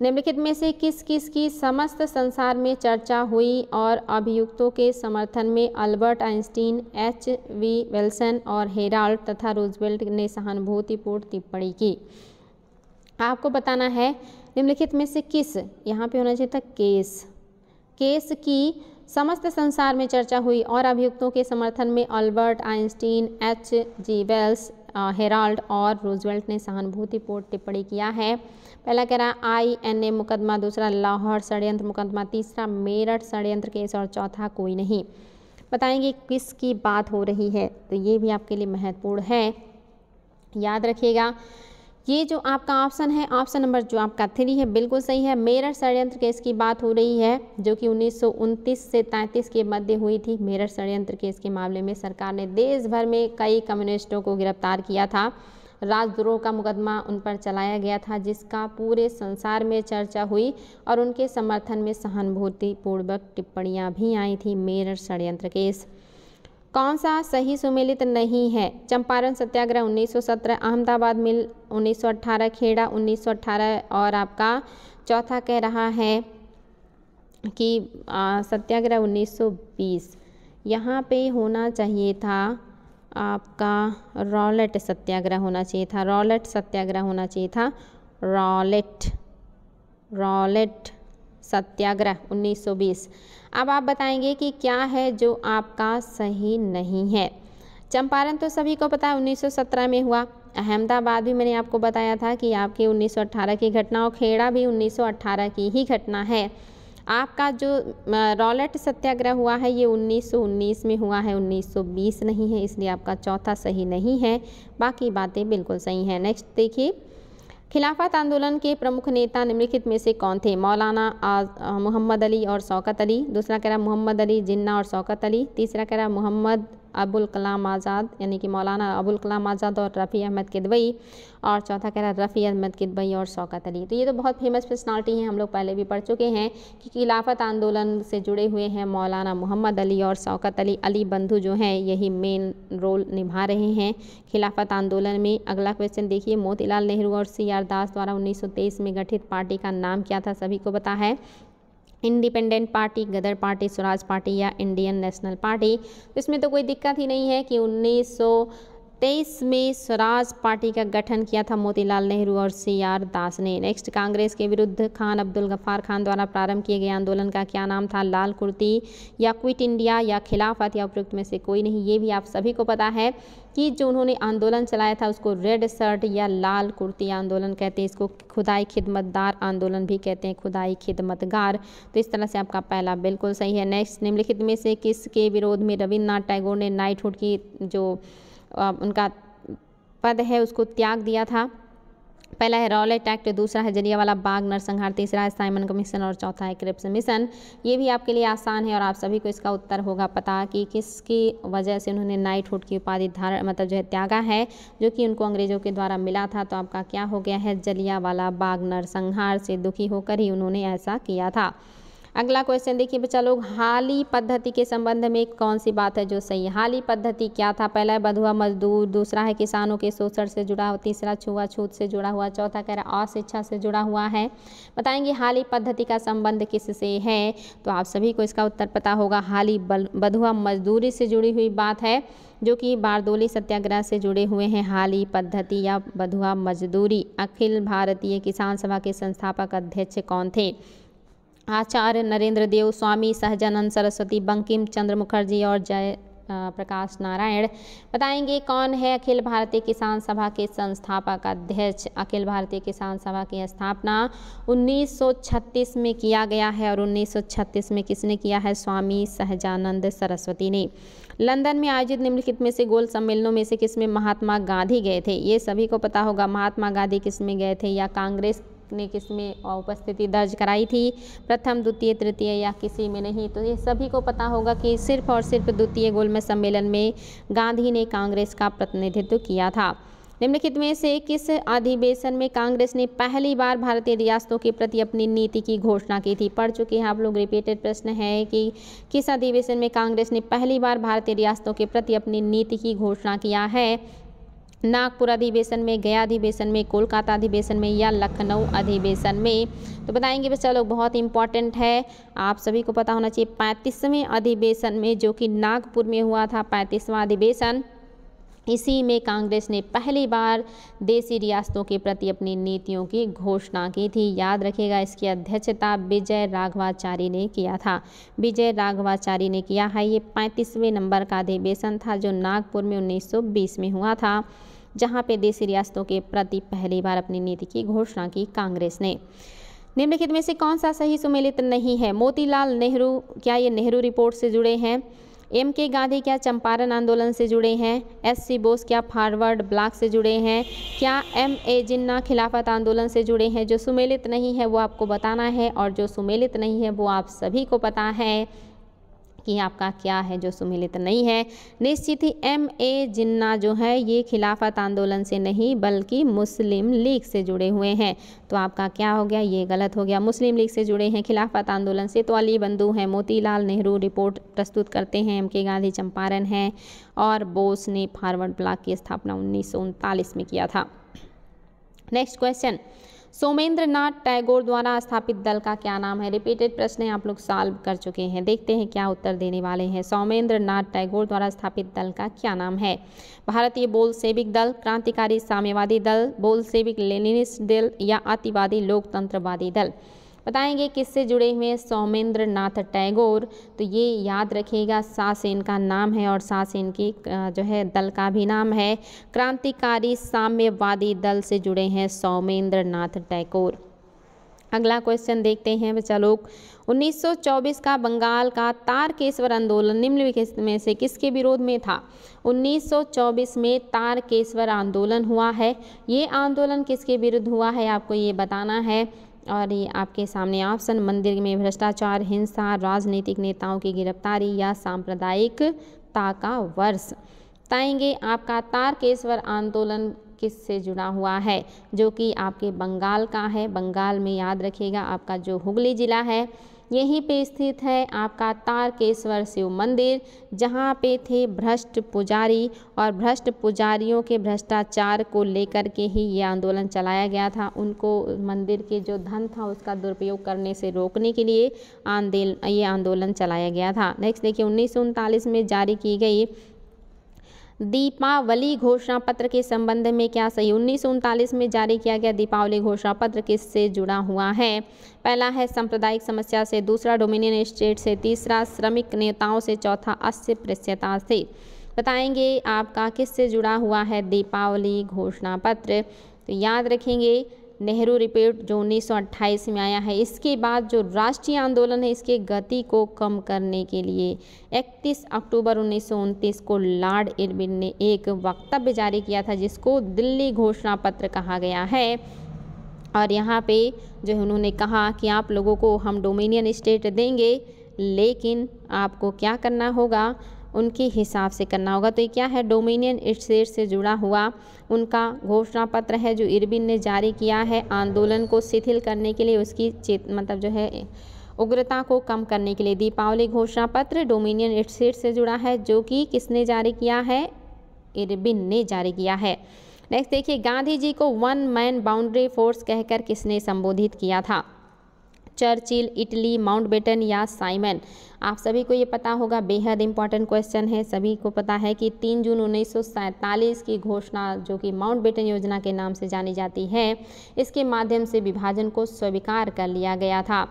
निम्नलिखित में से किस किस की समस्त संसार में चर्चा हुई और अभियुक्तों के समर्थन में Albert Einstein, H V Wilson और हेराल्ड तथा रूजवेल्ट ने सहानुभूतिपूर्ण टिप्पणी की। आपको बताना है, निम्नलिखित में से किस, यहाँ पे होना चाहिए था केस। केस की समस्त संसार में चर्चा हुई और अभियुक्तों के समर्थन में Albert Einstein, H G Wells Harold और रूजवेल्ट ने सहानुभूतिपूर्ण टिप्पणी किया है। पहला कह रहा है आई एन ए मुकदमा, दूसरा लाहौर षडयंत्र मुकदमा, तीसरा मेरठ षडयंत्र केस और चौथा कोई नहीं। बताएँगे किसकी बात हो रही है तो ये भी आपके लिए महत्वपूर्ण है। याद रखिएगा, ये जो आपका ऑप्शन है, ऑप्शन नंबर जो आपका थ्री है, बिल्कुल सही है। मेरठ षडयंत्र केस की बात हो रही है, जो कि उन्नीस सौ उनतीस से तैंतीस के मध्य हुई थी। मेरठ षडयंत्र केस के मामले में सरकार ने देश भर में कई कम्युनिस्टों को गिरफ़्तार किया था। राजद्रोह का मुकदमा उन पर चलाया गया था, जिसका पूरे संसार में चर्चा हुई और उनके समर्थन में सहानुभूतिपूर्वक टिप्पणियाँ भी आई थी मेरठ षड्यंत्र केस। कौन सा सही सुमेलित नहीं है? चंपारण सत्याग्रह 1917 अहमदाबाद मिल 1918 खेड़ा 1918 और आपका चौथा कह रहा है कि सत्याग्रह 1920 यहाँ पे होना चाहिए था आपका रॉलेट सत्याग्रह होना चाहिए था। रॉलेट सत्याग्रह होना चाहिए था। रॉलेट रॉलेट सत्याग्रह 1920 अब आप बताएँगे कि क्या है जो आपका सही नहीं है। चंपारण तो सभी को पता है 1917 में हुआ। अहमदाबाद भी मैंने आपको बताया था कि आपकी 1918 की घटना और खेड़ा भी 1918 की ही घटना है। आपका जो रॉलेट सत्याग्रह हुआ है, ये 1919 में हुआ है 1920 नहीं है, इसलिए आपका चौथा सही नहीं है। बाकी बातें बिल्कुल सही हैं। नेक्स्ट देखिए, खिलाफत आंदोलन के प्रमुख नेता निम्नलिखित में से कौन थे? मौलाना मोहम्मद अली और शौकत अली। दूसरा कह रहा मोहम्मद अली, जिन्ना और शौकत अली। तीसरा कह रहा मोहम्मद अबुल कलाम आज़ाद, यानी कि मौलाना अबुल कलाम आज़ाद और रफ़ी अहमद किदवई, और चौथा कह रहा है रफ़ी अहमद किदवई और शौकत अली। तो ये तो बहुत फ़ेमस पर्सनालिटी हैं, हम लोग पहले भी पढ़ चुके हैं कि खिलाफत आंदोलन से जुड़े हुए हैं मौलाना मोहम्मद अली और शौकत अली। अली बंधु जो हैं, यही मेन रोल निभा रहे हैं। खिलाफत आंदोलन में अगला क्वेश्चन देखिए, मोतीलाल नेहरू और सी आर दास द्वारा उन्नीस सौ तेईस में गठित पार्टी का नाम क्या था, सभी को पता है। Independent party, Ghadar party, Swaraj party या इंडियन नेशनल पार्टी। इसमें तो कोई दिक्कत ही नहीं है कि उन्नीस सौ तेईस में स्वराज पार्टी का गठन किया था मोतीलाल नेहरू और सी आर दास ने। नेक्स्ट, कांग्रेस के विरुद्ध खान अब्दुल गफ्फार खान द्वारा प्रारंभ किए गए आंदोलन का क्या नाम था? लाल कुर्ती या क्विट इंडिया या खिलाफत या उपयुक्त में से कोई नहीं, ये भी आप सभी को पता है कि जो उन्होंने आंदोलन चलाया था उसको रेड शर्ट या लाल कुर्ती आंदोलन कहते हैं। इसको खुदाई खिदमतदार आंदोलन भी कहते हैं, खुदाई खिदमतगार। तो इस तरह से आपका पहला बिल्कुल सही है। नेक्स्ट, निम्नलिखित में से किसके विरोध में रविन्द्रनाथ टैगोर ने नाइटहुड की जो उनका पद है, उसको त्याग दिया था। पहला है रॉलेट एक्ट दूसरा है जलियावाला बाग, नरसंहार, तीसरा है साइमन कमीशन और चौथा है क्रिप्स मिशन। ये भी आपके लिए आसान है और आप सभी को इसका उत्तर होगा पता कि किसकी वजह से उन्होंने नाइट हुड की उपाधि धारण मतलब जो है त्यागा है, जो कि उनको अंग्रेज़ों के द्वारा मिला था। तो आपका क्या हो गया है? जलियावाला बाग, नरसंहार से दुखी होकर ही उन्होंने ऐसा किया था। अगला क्वेश्चन देखिए, बच्चा लोग, हाली पद्धति के संबंध में कौन सी बात है जो सही है? हाली पद्धति क्या था? पहला है बधुआ, मजदूर, दूसरा है किसानों के शोषण से जुड़ा हुआ, तीसरा छुआछूत से जुड़ा हुआ, चौथा कह रहा अशिक्षा से जुड़ा हुआ है। बताएँगे हाली पद्धति का संबंध किससे है? तो आप सभी को इसका उत्तर पता होगा, हाली बधुआ, मजदूरी से जुड़ी हुई बात है, जो कि बारदोली सत्याग्रह से जुड़े हुए हैं। हाली पद्धति या बधुआ, मजदूरी, अखिल भारतीय किसान सभा के संस्थापक अध्यक्ष कौन थे? आचार्य नरेंद्र देव स्वामी, सहजानंद सरस्वती, बंकिम चंद्र मुखर्जी और जय प्रकाश नारायण बताएँगे कौन है अखिल भारतीय किसान सभा के संस्थापक अध्यक्ष। अखिल भारतीय किसान सभा की स्थापना 1936 में किया गया है और 1936 में किसने किया है? स्वामी सहजानंद सरस्वती ने। लंदन में आयोजित निम्नलिखित में से गोल सम्मेलनों में से किसमें महात्मा गांधी गए थे? ये सभी को पता होगा, महात्मा गांधी किसमें गए थे या कांग्रेस ने किसमें उपस्थिति दर्ज कराई थी। प्रथम, द्वितीय, तृतीय या किसी में नहीं। तो ये सभी को पता होगा कि सिर्फ़ और सिर्फ़ द्वितीय गोलमेज सम्मेलन में गांधी ने कांग्रेस का प्रतिनिधित्व किया था। निम्नलिखित में से किस अधिवेशन में कांग्रेस ने पहली बार भारतीय रियासतों के प्रति अपनी नीति की घोषणा की थी? पढ़ चुके हैं आप लोग, रिपीटेड प्रश्न है कि किस अधिवेशन में कांग्रेस ने पहली बार भारतीय रियासतों के प्रति अपनी नीति की घोषणा किया है? नागपुर अधिवेशन में, गया अधिवेशन में, कोलकाता अधिवेशन में या लखनऊ अधिवेशन में? तो बताएँगे बच्चा लोग, बहुत इंपॉर्टेंट है। आप सभी को पता होना चाहिए, पैंतीसवें अधिवेशन में जो कि नागपुर में हुआ था, पैंतीसवां अधिवेशन। इसी में कांग्रेस ने पहली बार देसी रियासतों के प्रति अपनी नीतियों की घोषणा की थी। याद रखिएगा, इसकी अध्यक्षता विजय राघवाचारी ने किया था। विजय राघवाचारी ने किया है, ये पैंतीसवें नंबर का अधिवेशन था, जो नागपुर में 1920 में हुआ था, जहाँ पे देसी रियासतों के प्रति पहली बार अपनी नीति की घोषणा की कांग्रेस ने। निम्नलिखित में से कौन सा सही सुमेलित नहीं है? मोतीलाल नेहरू, क्या ये नेहरू रिपोर्ट से जुड़े हैं? एम के गांधी क्या चंपारण आंदोलन से जुड़े हैं? एस सी बोस क्या फारवर्ड ब्लॉक से जुड़े हैं? क्या एम ए जिन्ना खिलाफत आंदोलन से जुड़े हैं? जो सुमेलित नहीं है, वो आपको बताना है, और जो सुमेलित नहीं है, वो आप सभी को पता है। कि आपका क्या है, जो सुमिलित नहीं है। निश्चित ही एम ए जिन्ना जो है, ये खिलाफत आंदोलन से नहीं, बल्कि मुस्लिम लीग से जुड़े हुए हैं। तो आपका क्या हो गया? ये गलत हो गया। मुस्लिम लीग से जुड़े हैं, खिलाफत आंदोलन से तो अली बंधु हैं। मोतीलाल नेहरू रिपोर्ट प्रस्तुत करते हैं। एम के गांधी चंपारण हैं और बोस ने फारवर्ड ब्लॉक की स्थापना उन्नीस सौ उनतालीस में किया था। Next question. सोमेंद्र नाथ टैगोर द्वारा स्थापित दल का क्या नाम है? रिपीटेड प्रश्न आप लोग सॉल्व कर चुके हैं। देखते हैं क्या उत्तर देने वाले हैं। सोमेंद्र नाथ टैगोर द्वारा स्थापित दल का क्या नाम है? भारतीय बोल सेविक दल, क्रांतिकारी साम्यवादी दल, बोल सेविक लेनिनिस्ट दल या अतिवादी लोकतंत्रवादी दल। बताएँगे किससे जुड़े हुए सौमेंद्र नाथ टैगोर। तो ये याद रखिएगा सासेन का नाम है और सासेन की जो है, दल का भी नाम है। क्रांतिकारी साम्यवादी दल से जुड़े हैं सौमेंद्र नाथ टैगोर। अगला क्वेश्चन देखते हैं बच्चा लोग। 1924 का बंगाल का तारकेश्वर आंदोलन निम्नलिखित में से किसके विरोध में था? 1924 में तारकेश्वर आंदोलन हुआ है। ये आंदोलन किसके विरुद्ध हुआ है? आपको ये बताना है। और ये आपके सामने ऑप्शन, मंदिर में भ्रष्टाचार, हिंसा, राजनीतिक नेताओं की गिरफ्तारी या सांप्रदायिक का वर्ष। बताएँगे आपका तारकेश्वर आंदोलन किससे जुड़ा हुआ है? जो कि आपके बंगाल का है। बंगाल में याद रखिएगा, आपका जो हुगली ज़िला है यहीं पे स्थित है आपका तारकेश्वर शिव मंदिर, जहाँ पे थे भ्रष्ट पुजारी और भ्रष्ट पुजारियों के भ्रष्टाचार को लेकर के ही ये आंदोलन चलाया गया था। उनको मंदिर के जो धन था, उसका दुरुपयोग करने से रोकने के लिए आंदोलन ये आंदोलन चलाया गया था। नेक्स्ट देखिए, उन्नीस सौ उनतालीस में जारी की गई दीपावली घोषणा पत्र के संबंध में क्या सही? उन्नीस सौ उनतालीस में जारी किया गया दीपावली घोषणा पत्र किससे जुड़ा हुआ है? पहला है सांप्रदायिक समस्या से, दूसरा डोमिनियन स्टेट से, तीसरा श्रमिक नेताओं से, चौथा अस्य अस्पृश्यता से। बताएँगे आपका किससे जुड़ा हुआ है दीपावली घोषणा पत्र। तो याद रखेंगे नेहरू रिपोर्ट जो 1928 में आया है। इसके बाद जो राष्ट्रीय आंदोलन है, इसके गति को कम करने के लिए 31 अक्टूबर उन्नीस सौ उनतीस को लॉर्ड इरविन ने एक वक्तव्य जारी किया था, जिसको दिल्ली घोषणा पत्र कहा गया है। और यहाँ पे जो उन्होंने कहा कि आप लोगों को हम डोमिनियन स्टेट देंगे, लेकिन आपको क्या करना होगा? उनके हिसाब से करना होगा। तो ये क्या है? डोमिनियन स्टेट से जुड़ा हुआ उनका घोषणा पत्र है, जो इरबिन ने जारी किया है आंदोलन को शिथिल करने के लिए, उसकी चेत मतलब जो है, उग्रता को कम करने के लिए दीपावली घोषणा पत्र डोमिनियन स्टेट से जुड़ा है, जो कि किसने जारी किया है? इरबिन ने जारी किया है। नेक्स्ट देखिए, गांधी जी को वन मैन बाउंड्री फोर्स कहकर किसने संबोधित किया था? चर्चिल, इटली माउंटबेटन या साइमन। आप सभी को ये पता होगा, बेहद इंपॉर्टेंट क्वेश्चन है। सभी को पता है कि 3 जून उन्नीस सौ सैंतालीस की घोषणा जो कि माउंटबेटन योजना के नाम से जानी जाती है, इसके माध्यम से विभाजन को स्वीकार कर लिया गया था।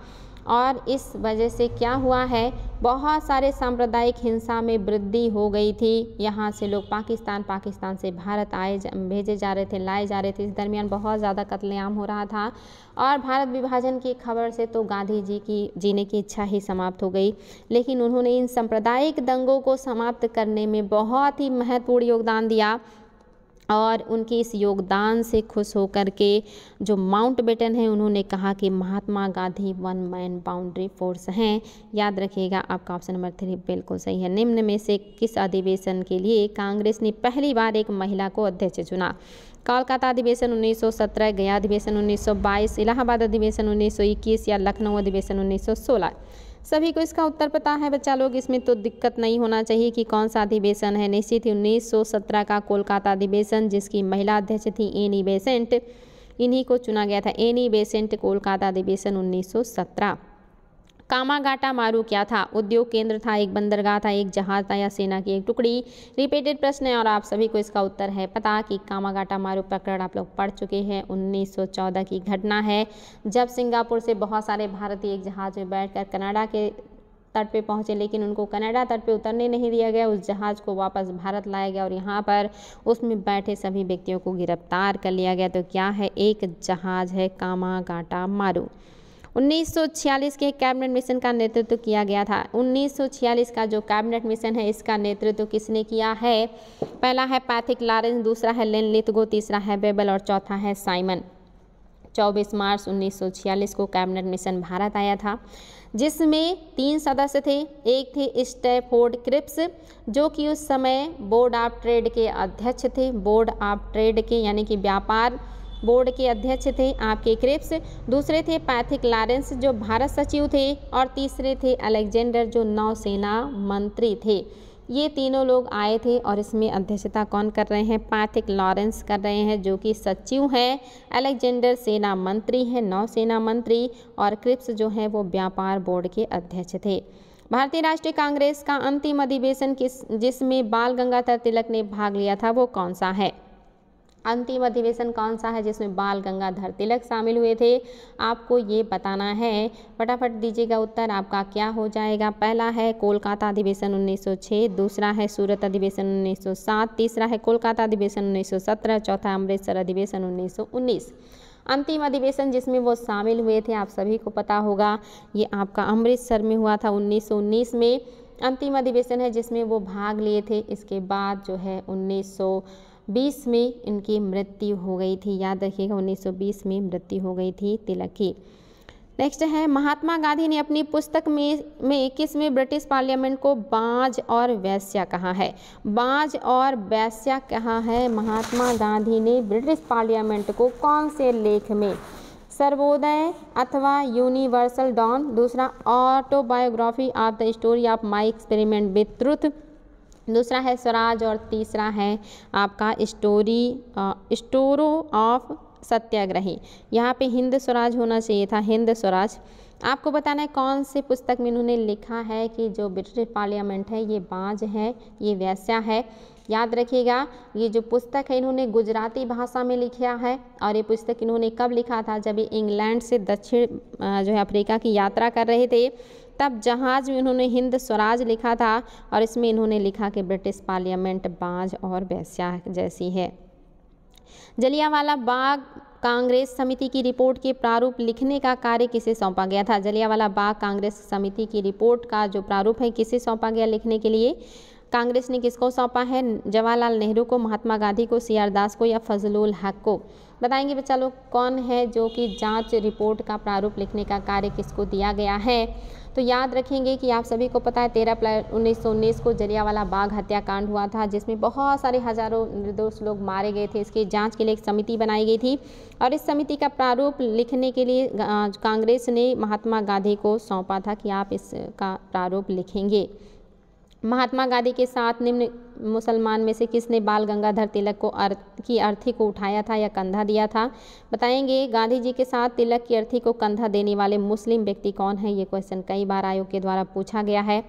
और इस वजह से क्या हुआ है? बहुत सारे सांप्रदायिक हिंसा में वृद्धि हो गई थी। यहाँ से लोग पाकिस्तान पाकिस्तान से भारत आए भेजे जा रहे थे, लाए जा रहे थे। इस दरमियान बहुत ज़्यादा कत्लेआम हो रहा था। और भारत विभाजन की खबर से तो गांधी जी की, जीने की इच्छा ही समाप्त हो गई। लेकिन उन्होंने इन सांप्रदायिक दंगों को समाप्त करने में बहुत ही महत्वपूर्ण योगदान दिया। और उनके इस योगदान से खुश होकर के जो माउंट बेटन है, उन्होंने कहा कि Mahatma Gandhi one man boundary force हैं। याद रखिएगा, आपका ऑप्शन नंबर थ्री बिल्कुल सही है। निम्न में से किस अधिवेशन के लिए कांग्रेस ने पहली बार एक महिला को अध्यक्ष चुना? कोलकाता अधिवेशन 1917 गया अधिवेशन 1922 इलाहाबाद अधिवेशन 1921 या लखनऊ अधिवेशन 1916 सभी को इसका उत्तर पता है। बच्चा लोग, इसमें तो दिक्कत नहीं होना चाहिए कि कौन सा अधिवेशन है। निश्चित ही उन्नीस सौ सत्रह का कोलकाता अधिवेशन, जिसकी महिला अध्यक्ष थी एनी बेसेंट, इन्हीं को चुना गया था। एनी बेसेंट कोलकाता अधिवेशन 1917 कामागाटा मारू क्या था? उद्योग केंद्र था, एक बंदरगाह था, एक जहाज़ था या सेना की एक टुकड़ी? रिपीटेड प्रश्न है और आप सभी को इसका उत्तर है। पता कि कामागाटा मारू प्रकरण आप लोग पढ़ चुके हैं। 1914 की घटना है। जब सिंगापुर से बहुत सारे भारतीय एक जहाज़ में बैठकर कनाडा के तट पे पहुँचे, लेकिन उनको कनाडा तट पे उतरने नहीं दिया गया। उस जहाज़ को वापस भारत लाया गया और यहाँ पर उसमें बैठे सभी व्यक्तियों को गिरफ़्तार कर लिया गया। तो क्या है? एक जहाज़ है कामागाटा मारू। 1946 के कैबिनेट मिशन का नेतृत्व किया गया था। 1946 का जो कैबिनेट मिशन है, इसका नेतृत्व किसने किया है? पहला है पैथिक लारेंस, दूसरा है लेन लिथगो, तीसरा है बेबल और चौथा है साइमन। 24 मार्च 1946 को कैबिनेट मिशन भारत आया था, जिसमें तीन सदस्य थे। एक थे स्टेफोर्ड क्रिप्स, जो कि उस समय बोर्ड ऑफ़ ट्रेड के अध्यक्ष थे। बोर्ड ऑफ़ ट्रेड के, यानी कि व्यापार बोर्ड के अध्यक्ष थे आपके क्रिप्स, दूसरे थे पैथिक लारेंस जो भारत सचिव थे, और तीसरे थे अलेक्जेंडर जो नौसेना मंत्री थे। ये तीनों लोग आए थे और इसमें अध्यक्षता कौन कर रहे हैं? पैथिक लॉरेंस कर रहे हैं जो कि सचिव हैं, अलेक्जेंडर सेना मंत्री हैं, नौसेना मंत्री, और क्रिप्स जो है वो व्यापार बोर्ड के अध्यक्ष थे। भारतीय राष्ट्रीय कांग्रेस का अंतिम अधिवेशन किस, जिसमें बाल गंगाधर तिलक ने भाग लिया था, वो कौन सा है? अंतिम अधिवेशन कौन सा है जिसमें बाल गंगाधर तिलक शामिल हुए थे? आपको ये बताना है। फटाफट दीजिएगा उत्तर, आपका क्या हो जाएगा? पहला है कोलकाता अधिवेशन 1906 दूसरा है सूरत अधिवेशन 1907 तीसरा है कोलकाता अधिवेशन 1917 चौथा अमृतसर अधिवेशन 1919 अंतिम अधिवेशन जिसमें वो शामिल हुए थे, आप सभी को पता होगा, ये आपका अमृतसर में हुआ था 1919 में। अंतिम अधिवेशन है जिसमें वो भाग लिए थे, इसके बाद जो है उन्नीस सौ 1920 में इनकी मृत्यु हो गई थी। याद रखिएगा 1920 में मृत्यु हो गई थी तिलक की। नेक्स्ट है, महात्मा गांधी ने अपनी पुस्तक में में किसमें ब्रिटिश पार्लियामेंट को बाज और वैश्या कहा है। बाज और वैश्या कहा है? महात्मा गांधी ने ब्रिटिश पार्लियामेंट को कौन से लेख में? सर्वोदय अथवा यूनिवर्सल डॉन? दूसरा, autobiography of the story of my experiment with truth? दूसरा है स्वराज और तीसरा है आपका स्टोरी स्टोरो ऑफ़ सत्याग्रही। यहाँ पे हिंद स्वराज होना चाहिए था, हिंद स्वराज। आपको बताना है कौन से पुस्तक में इन्होंने लिखा है कि जो ब्रिटिश पार्लियामेंट है, ये बाज है, ये वैश्या है। याद रखिएगा, ये जो पुस्तक है इन्होंने गुजराती भाषा में लिखा है और ये पुस्तक इन्होंने कब लिखा था? जब ये इंग्लैंड से दक्षिण जो है अफ्रीका की यात्रा कर रहे थे। तब जहाज़ में उन्होंने हिंद स्वराज लिखा था और इसमें इन्होंने लिखा कि ब्रिटिश पार्लियामेंट बाज और वैश्या जैसी है। जलियावाला बाग कांग्रेस समिति की रिपोर्ट के प्रारूप लिखने का कार्य किसे सौंपा गया था? जलियावाला बाग कांग्रेस समिति की रिपोर्ट का जो प्रारूप है, किसे सौंपा गया लिखने के लिए? कांग्रेस ने किसको सौंपा है? जवाहरलाल नेहरू को, महात्मा गांधी को, सी आर दास को या फजलुल हक को? बताएँगे बच्चा लोग कौन है जो कि जाँच रिपोर्ट का प्रारूप लिखने का कार्य किसको दिया गया है? तो याद रखेंगे कि आप सभी को पता है, तेरह अप्रैल उन्नीस सौ उन्नीस को जलियावाला बाग हत्याकांड हुआ था, जिसमें बहुत सारे हज़ारों निर्दोष लोग मारे गए थे। इसकी जाँच के लिए एक समिति बनाई गई थी और इस समिति का प्रारूप लिखने के लिए कांग्रेस ने महात्मा गांधी को सौंपा था कि आप इसका प्रारूप लिखेंगे। महात्मा गांधी के साथ निम्न मुसलमान में से किसने बाल गंगाधर तिलक को अर्थ की अर्थी को उठाया था या कंधा दिया था? बताएँगे, गांधी जी के साथ तिलक की अर्थी को कंधा देने वाले मुस्लिम व्यक्ति कौन है? ये क्वेश्चन कई बार आयोग के द्वारा पूछा गया है।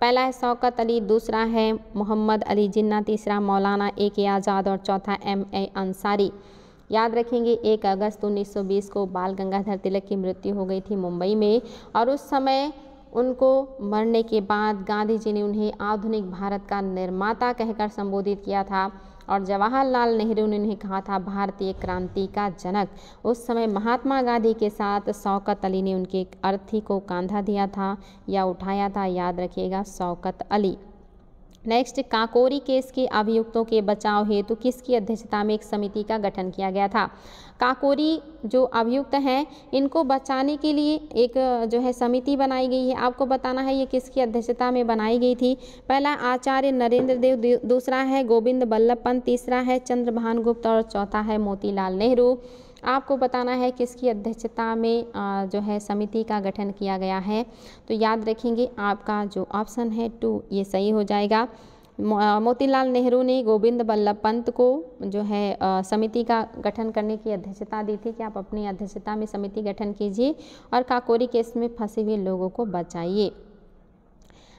पहला है शौकत अली, दूसरा है मोहम्मद अली, जिन्ना तीसरा मौलाना ए के आज़ाद और चौथा एम ए अंसारी। याद रखेंगे, एक अगस्त 1920 को बाल गंगाधर तिलक की मृत्यु हो गई थी मुंबई में और उस समय उनको मरने के बाद गांधी जी ने उन्हें आधुनिक भारत का निर्माता कहकर संबोधित किया था और जवाहरलाल नेहरू ने उन्हें कहा था भारतीय क्रांति का जनक उस समय महात्मा गांधी के साथ शौकत अली ने उनके अर्थी को कांधा दिया था या उठाया था, याद रखिएगा, शौकत अली। नेक्स्ट, काकोरी केस के अभियुक्तों के बचाव हेतु किसकी अध्यक्षता में एक समिति का गठन किया गया था? काकोरी जो अभियुक्त हैं, इनको बचाने के लिए एक, जो है, समिति बनाई गई है। आपको बताना है ये किसकी अध्यक्षता में बनाई गई थी। पहला आचार्य नरेंद्र देव दूसरा है गोविंद बल्लभ पंत तीसरा है चंद्रभान गुप्त और चौथा है मोतीलाल नेहरू। आपको बताना है किसकी अध्यक्षता में जो है, समिति का गठन किया गया है। तो याद रखेंगे, आपका जो ऑप्शन है टू, ये सही हो जाएगा। मोतीलाल नेहरू ने गोविंद बल्लभ पंत को जो है समिति का गठन करने की अध्यक्षता दी थी कि आप अपनी अध्यक्षता में समिति गठन कीजिए और काकोरी केस में फंसे हुए लोगों को बचाइए।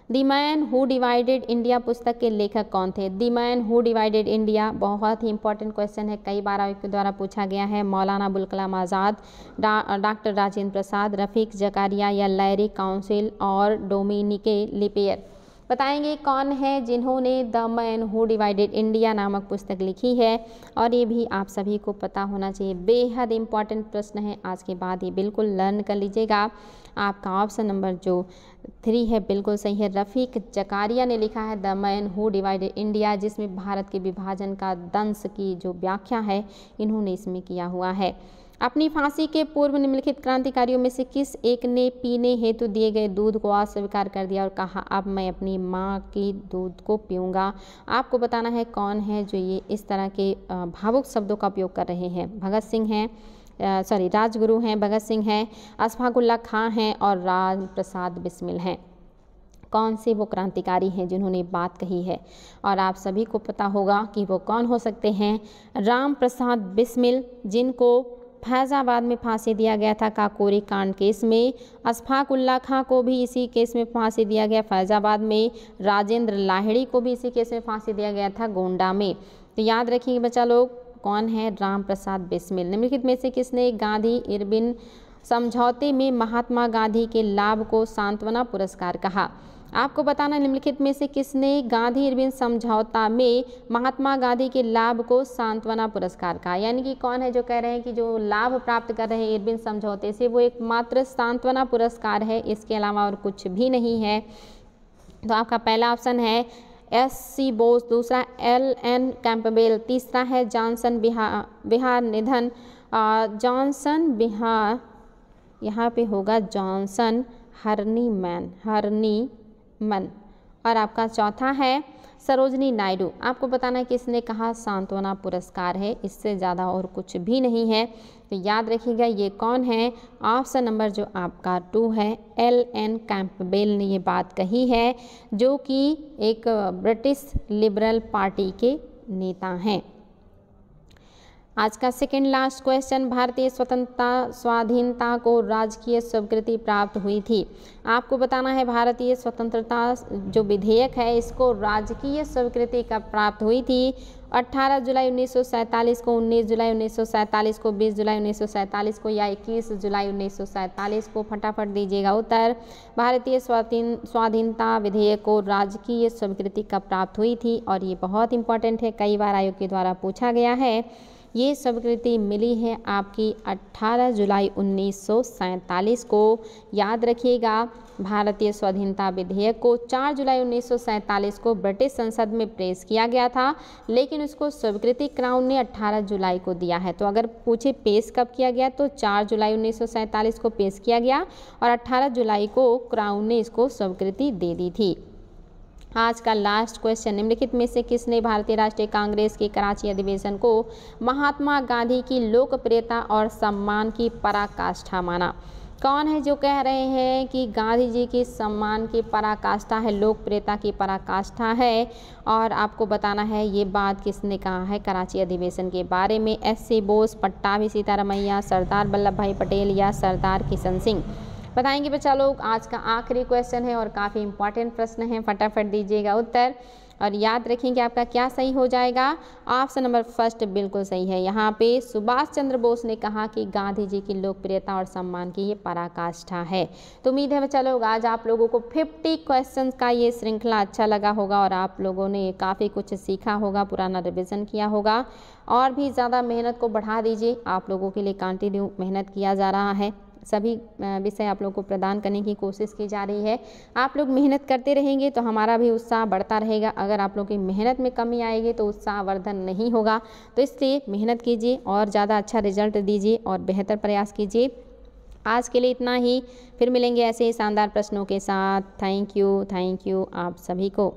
The man who divided India पुस्तक के लेखक कौन थे? The man who divided India बहुत ही इंपॉर्टेंट क्वेश्चन है। कई बार आयोग द्वारा पूछा गया है। मौलाना अबुल आज़ाद डॉक्टर राजेंद्र प्रसाद, रफ़ीक जकारिया या लैरी काउंसिल और डोमिनिके लिपेयर। बताएँगे कौन है जिन्होंने the man who divided India नामक पुस्तक लिखी है। और ये भी आप सभी को पता होना चाहिए। बेहद इंपॉर्टेंट प्रश्न है। आज के बाद ये बिल्कुल लर्न कर लीजिएगा। आपका ऑप्शन नंबर जो थ्री है, बिल्कुल सही है। रफ़ीक जकारिया ने लिखा है, the man who divided India जिसमें भारत के विभाजन का दंश की जो व्याख्या है, इन्होंने इसमें किया हुआ है। अपनी फांसी के पूर्व निम्नलिखित क्रांतिकारियों में से किस एक ने पीने हेतु दिए गए दूध को अस्वीकार कर दिया और कहा, अब मैं अपनी माँ की दूध को पीऊँगा आपको बताना है कौन है जो ये इस तरह के भावुक शब्दों का उपयोग कर रहे हैं। भगत सिंह हैं सॉरी, राजगुरु हैं, भगत सिंह हैं अशफाकुल्ला खां हैं और राज प्रसाद बिस्मिल हैं। कौन से वो क्रांतिकारी हैं जिन्होंने बात कही है? और आप सभी को पता होगा कि वो कौन हो सकते हैं। राम प्रसाद बिस्मिल, जिनको फैज़ाबाद में फांसी दिया गया था काकोरी कांड केस में। अशफाक उल्ला खां को भी इसी केस में फांसी दिया गया। फैज़ाबाद में राजेंद्र लाहिड़ी को भी इसी केस में फांसी दिया गया था गोंडा में। तो याद रखिए बच्चा लोग, कौन है? राम प्रसाद बिस्मिल। निम्नलिखित में से किसने गांधी, इरबिन, समझौते में महात्मा गांधी के लाभ को सांत्वना पुरस्कार कहा? आपको बताना, निम्नलिखित में से किसने गांधी इरविन समझौता में महात्मा गांधी के लाभ को सांत्वना पुरस्कार कहा? यानी कि कौन है जो कह रहे हैं कि जो लाभ प्राप्त कर रहे हैं इरविन समझौते से, वो एक मात्र सांत्वना पुरस्कार है, इसके अलावा और कुछ भी नहीं है। तो आपका पहला ऑप्शन है एस सी बोस, दूसरा एल एन कैंपबेल तीसरा है जॉनसन बिहार बिहार निधन। जॉनसन बिहार यहाँ पे होगा जॉनसन हरनी मैन हरनी मन। और आपका चौथा है, सरोजनी नायडू। आपको बताना है कि इसने कहा, सांत्वना पुरस्कार है, इससे ज़्यादा और कुछ भी नहीं है। तो याद रखिएगा, ये कौन है? ऑप्शन नंबर जो आपका टू है, एल एन कैंपबेल ने ये बात कही है, जो कि एक ब्रिटिश लिबरल पार्टी के नेता हैं। आज का सेकेंड लास्ट क्वेश्चन भारतीय स्वतंत्रता, स्वाधीनता को राजकीय स्वीकृति प्राप्त हुई थी। आपको बताना है, भारतीय स्वतंत्रता जो विधेयक है, इसको राजकीय स्वीकृति कब प्राप्त हुई थी? 18 जुलाई 1947 को 19 जुलाई 1947 को 20 जुलाई 1947 को या 21 जुलाई 1947 को? फटाफट दीजिएगा उत्तर। भारतीय स्वाधीन, स्वाधीनता विधेयक को राजकीय स्वीकृति कब प्राप्त हुई थी? और ये बहुत इंपॉर्टेंट है, कई बार आयोग के द्वारा पूछा गया है। ये स्वीकृति मिली है आपकी 18 जुलाई उन्नीस सौ सैंतालीस को। याद रखिएगा, भारतीय स्वाधीनता विधेयक को 4 जुलाई उन्नीस सौ सैंतालीस को ब्रिटिश संसद में पेश किया गया था, लेकिन उसको स्वीकृति क्राउन ने 18 जुलाई को दिया है। तो अगर पूछे पेश कब किया गया तो 4 जुलाई उन्नीस सौ सैंतालीस को पेश किया गया और 18 जुलाई को क्राउन ने इसको स्वीकृति दे दी थी। आज का लास्ट क्वेश्चन निम्नलिखित में से किसने भारतीय राष्ट्रीय कांग्रेस के कराची अधिवेशन को महात्मा गांधी की लोकप्रियता और सम्मान की पराकाष्ठा माना? कौन है जो कह रहे हैं कि गांधी जी की सम्मान की पराकाष्ठा है, लोकप्रियता की पराकाष्ठा है? और आपको बताना है, ये बात किसने कहा है कराची अधिवेशन के बारे में? एस सी बोस, पट्टाभी, सीतारमैया, सरदार वल्लभ भाई पटेल या सरदार किशन सिंह? बताएँगे बच्चा लोग, आज का आखिरी क्वेश्चन है और काफ़ी इंपॉर्टेंट प्रश्न है। फटाफट दीजिएगा उत्तर और याद रखें कि आपका क्या सही हो जाएगा। ऑप्शन नंबर फ़र्स्ट बिल्कुल सही है। यहाँ पे सुभाष चंद्र बोस ने कहा कि गांधी जी की लोकप्रियता और सम्मान की ये पराकाष्ठा है। तो उम्मीद है बच्चा लोग, आज आप लोगों को 50 क्वेश्चंस का ये श्रृंखला अच्छा लगा होगा और आप लोगों ने काफ़ी कुछ सीखा होगा, पुराना रिविज़न किया होगा। और भी ज़्यादा मेहनत को बढ़ा दीजिए। आप लोगों के लिए कंटिन्यू मेहनत किया जा रहा है। सभी विषय आप लोग को प्रदान करने की कोशिश की जा रही है। आप लोग मेहनत करते रहेंगे तो हमारा भी उत्साह बढ़ता रहेगा। अगर आप लोग की मेहनत में कमी आएगी तो उत्साहवर्धन नहीं होगा। तो इसलिए मेहनत कीजिए और ज़्यादा अच्छा रिज़ल्ट दीजिए और बेहतर प्रयास कीजिए। आज के लिए इतना ही। फिर मिलेंगे ऐसे ही शानदार प्रश्नों के साथ। थैंक यू थैंक यू आप सभी को।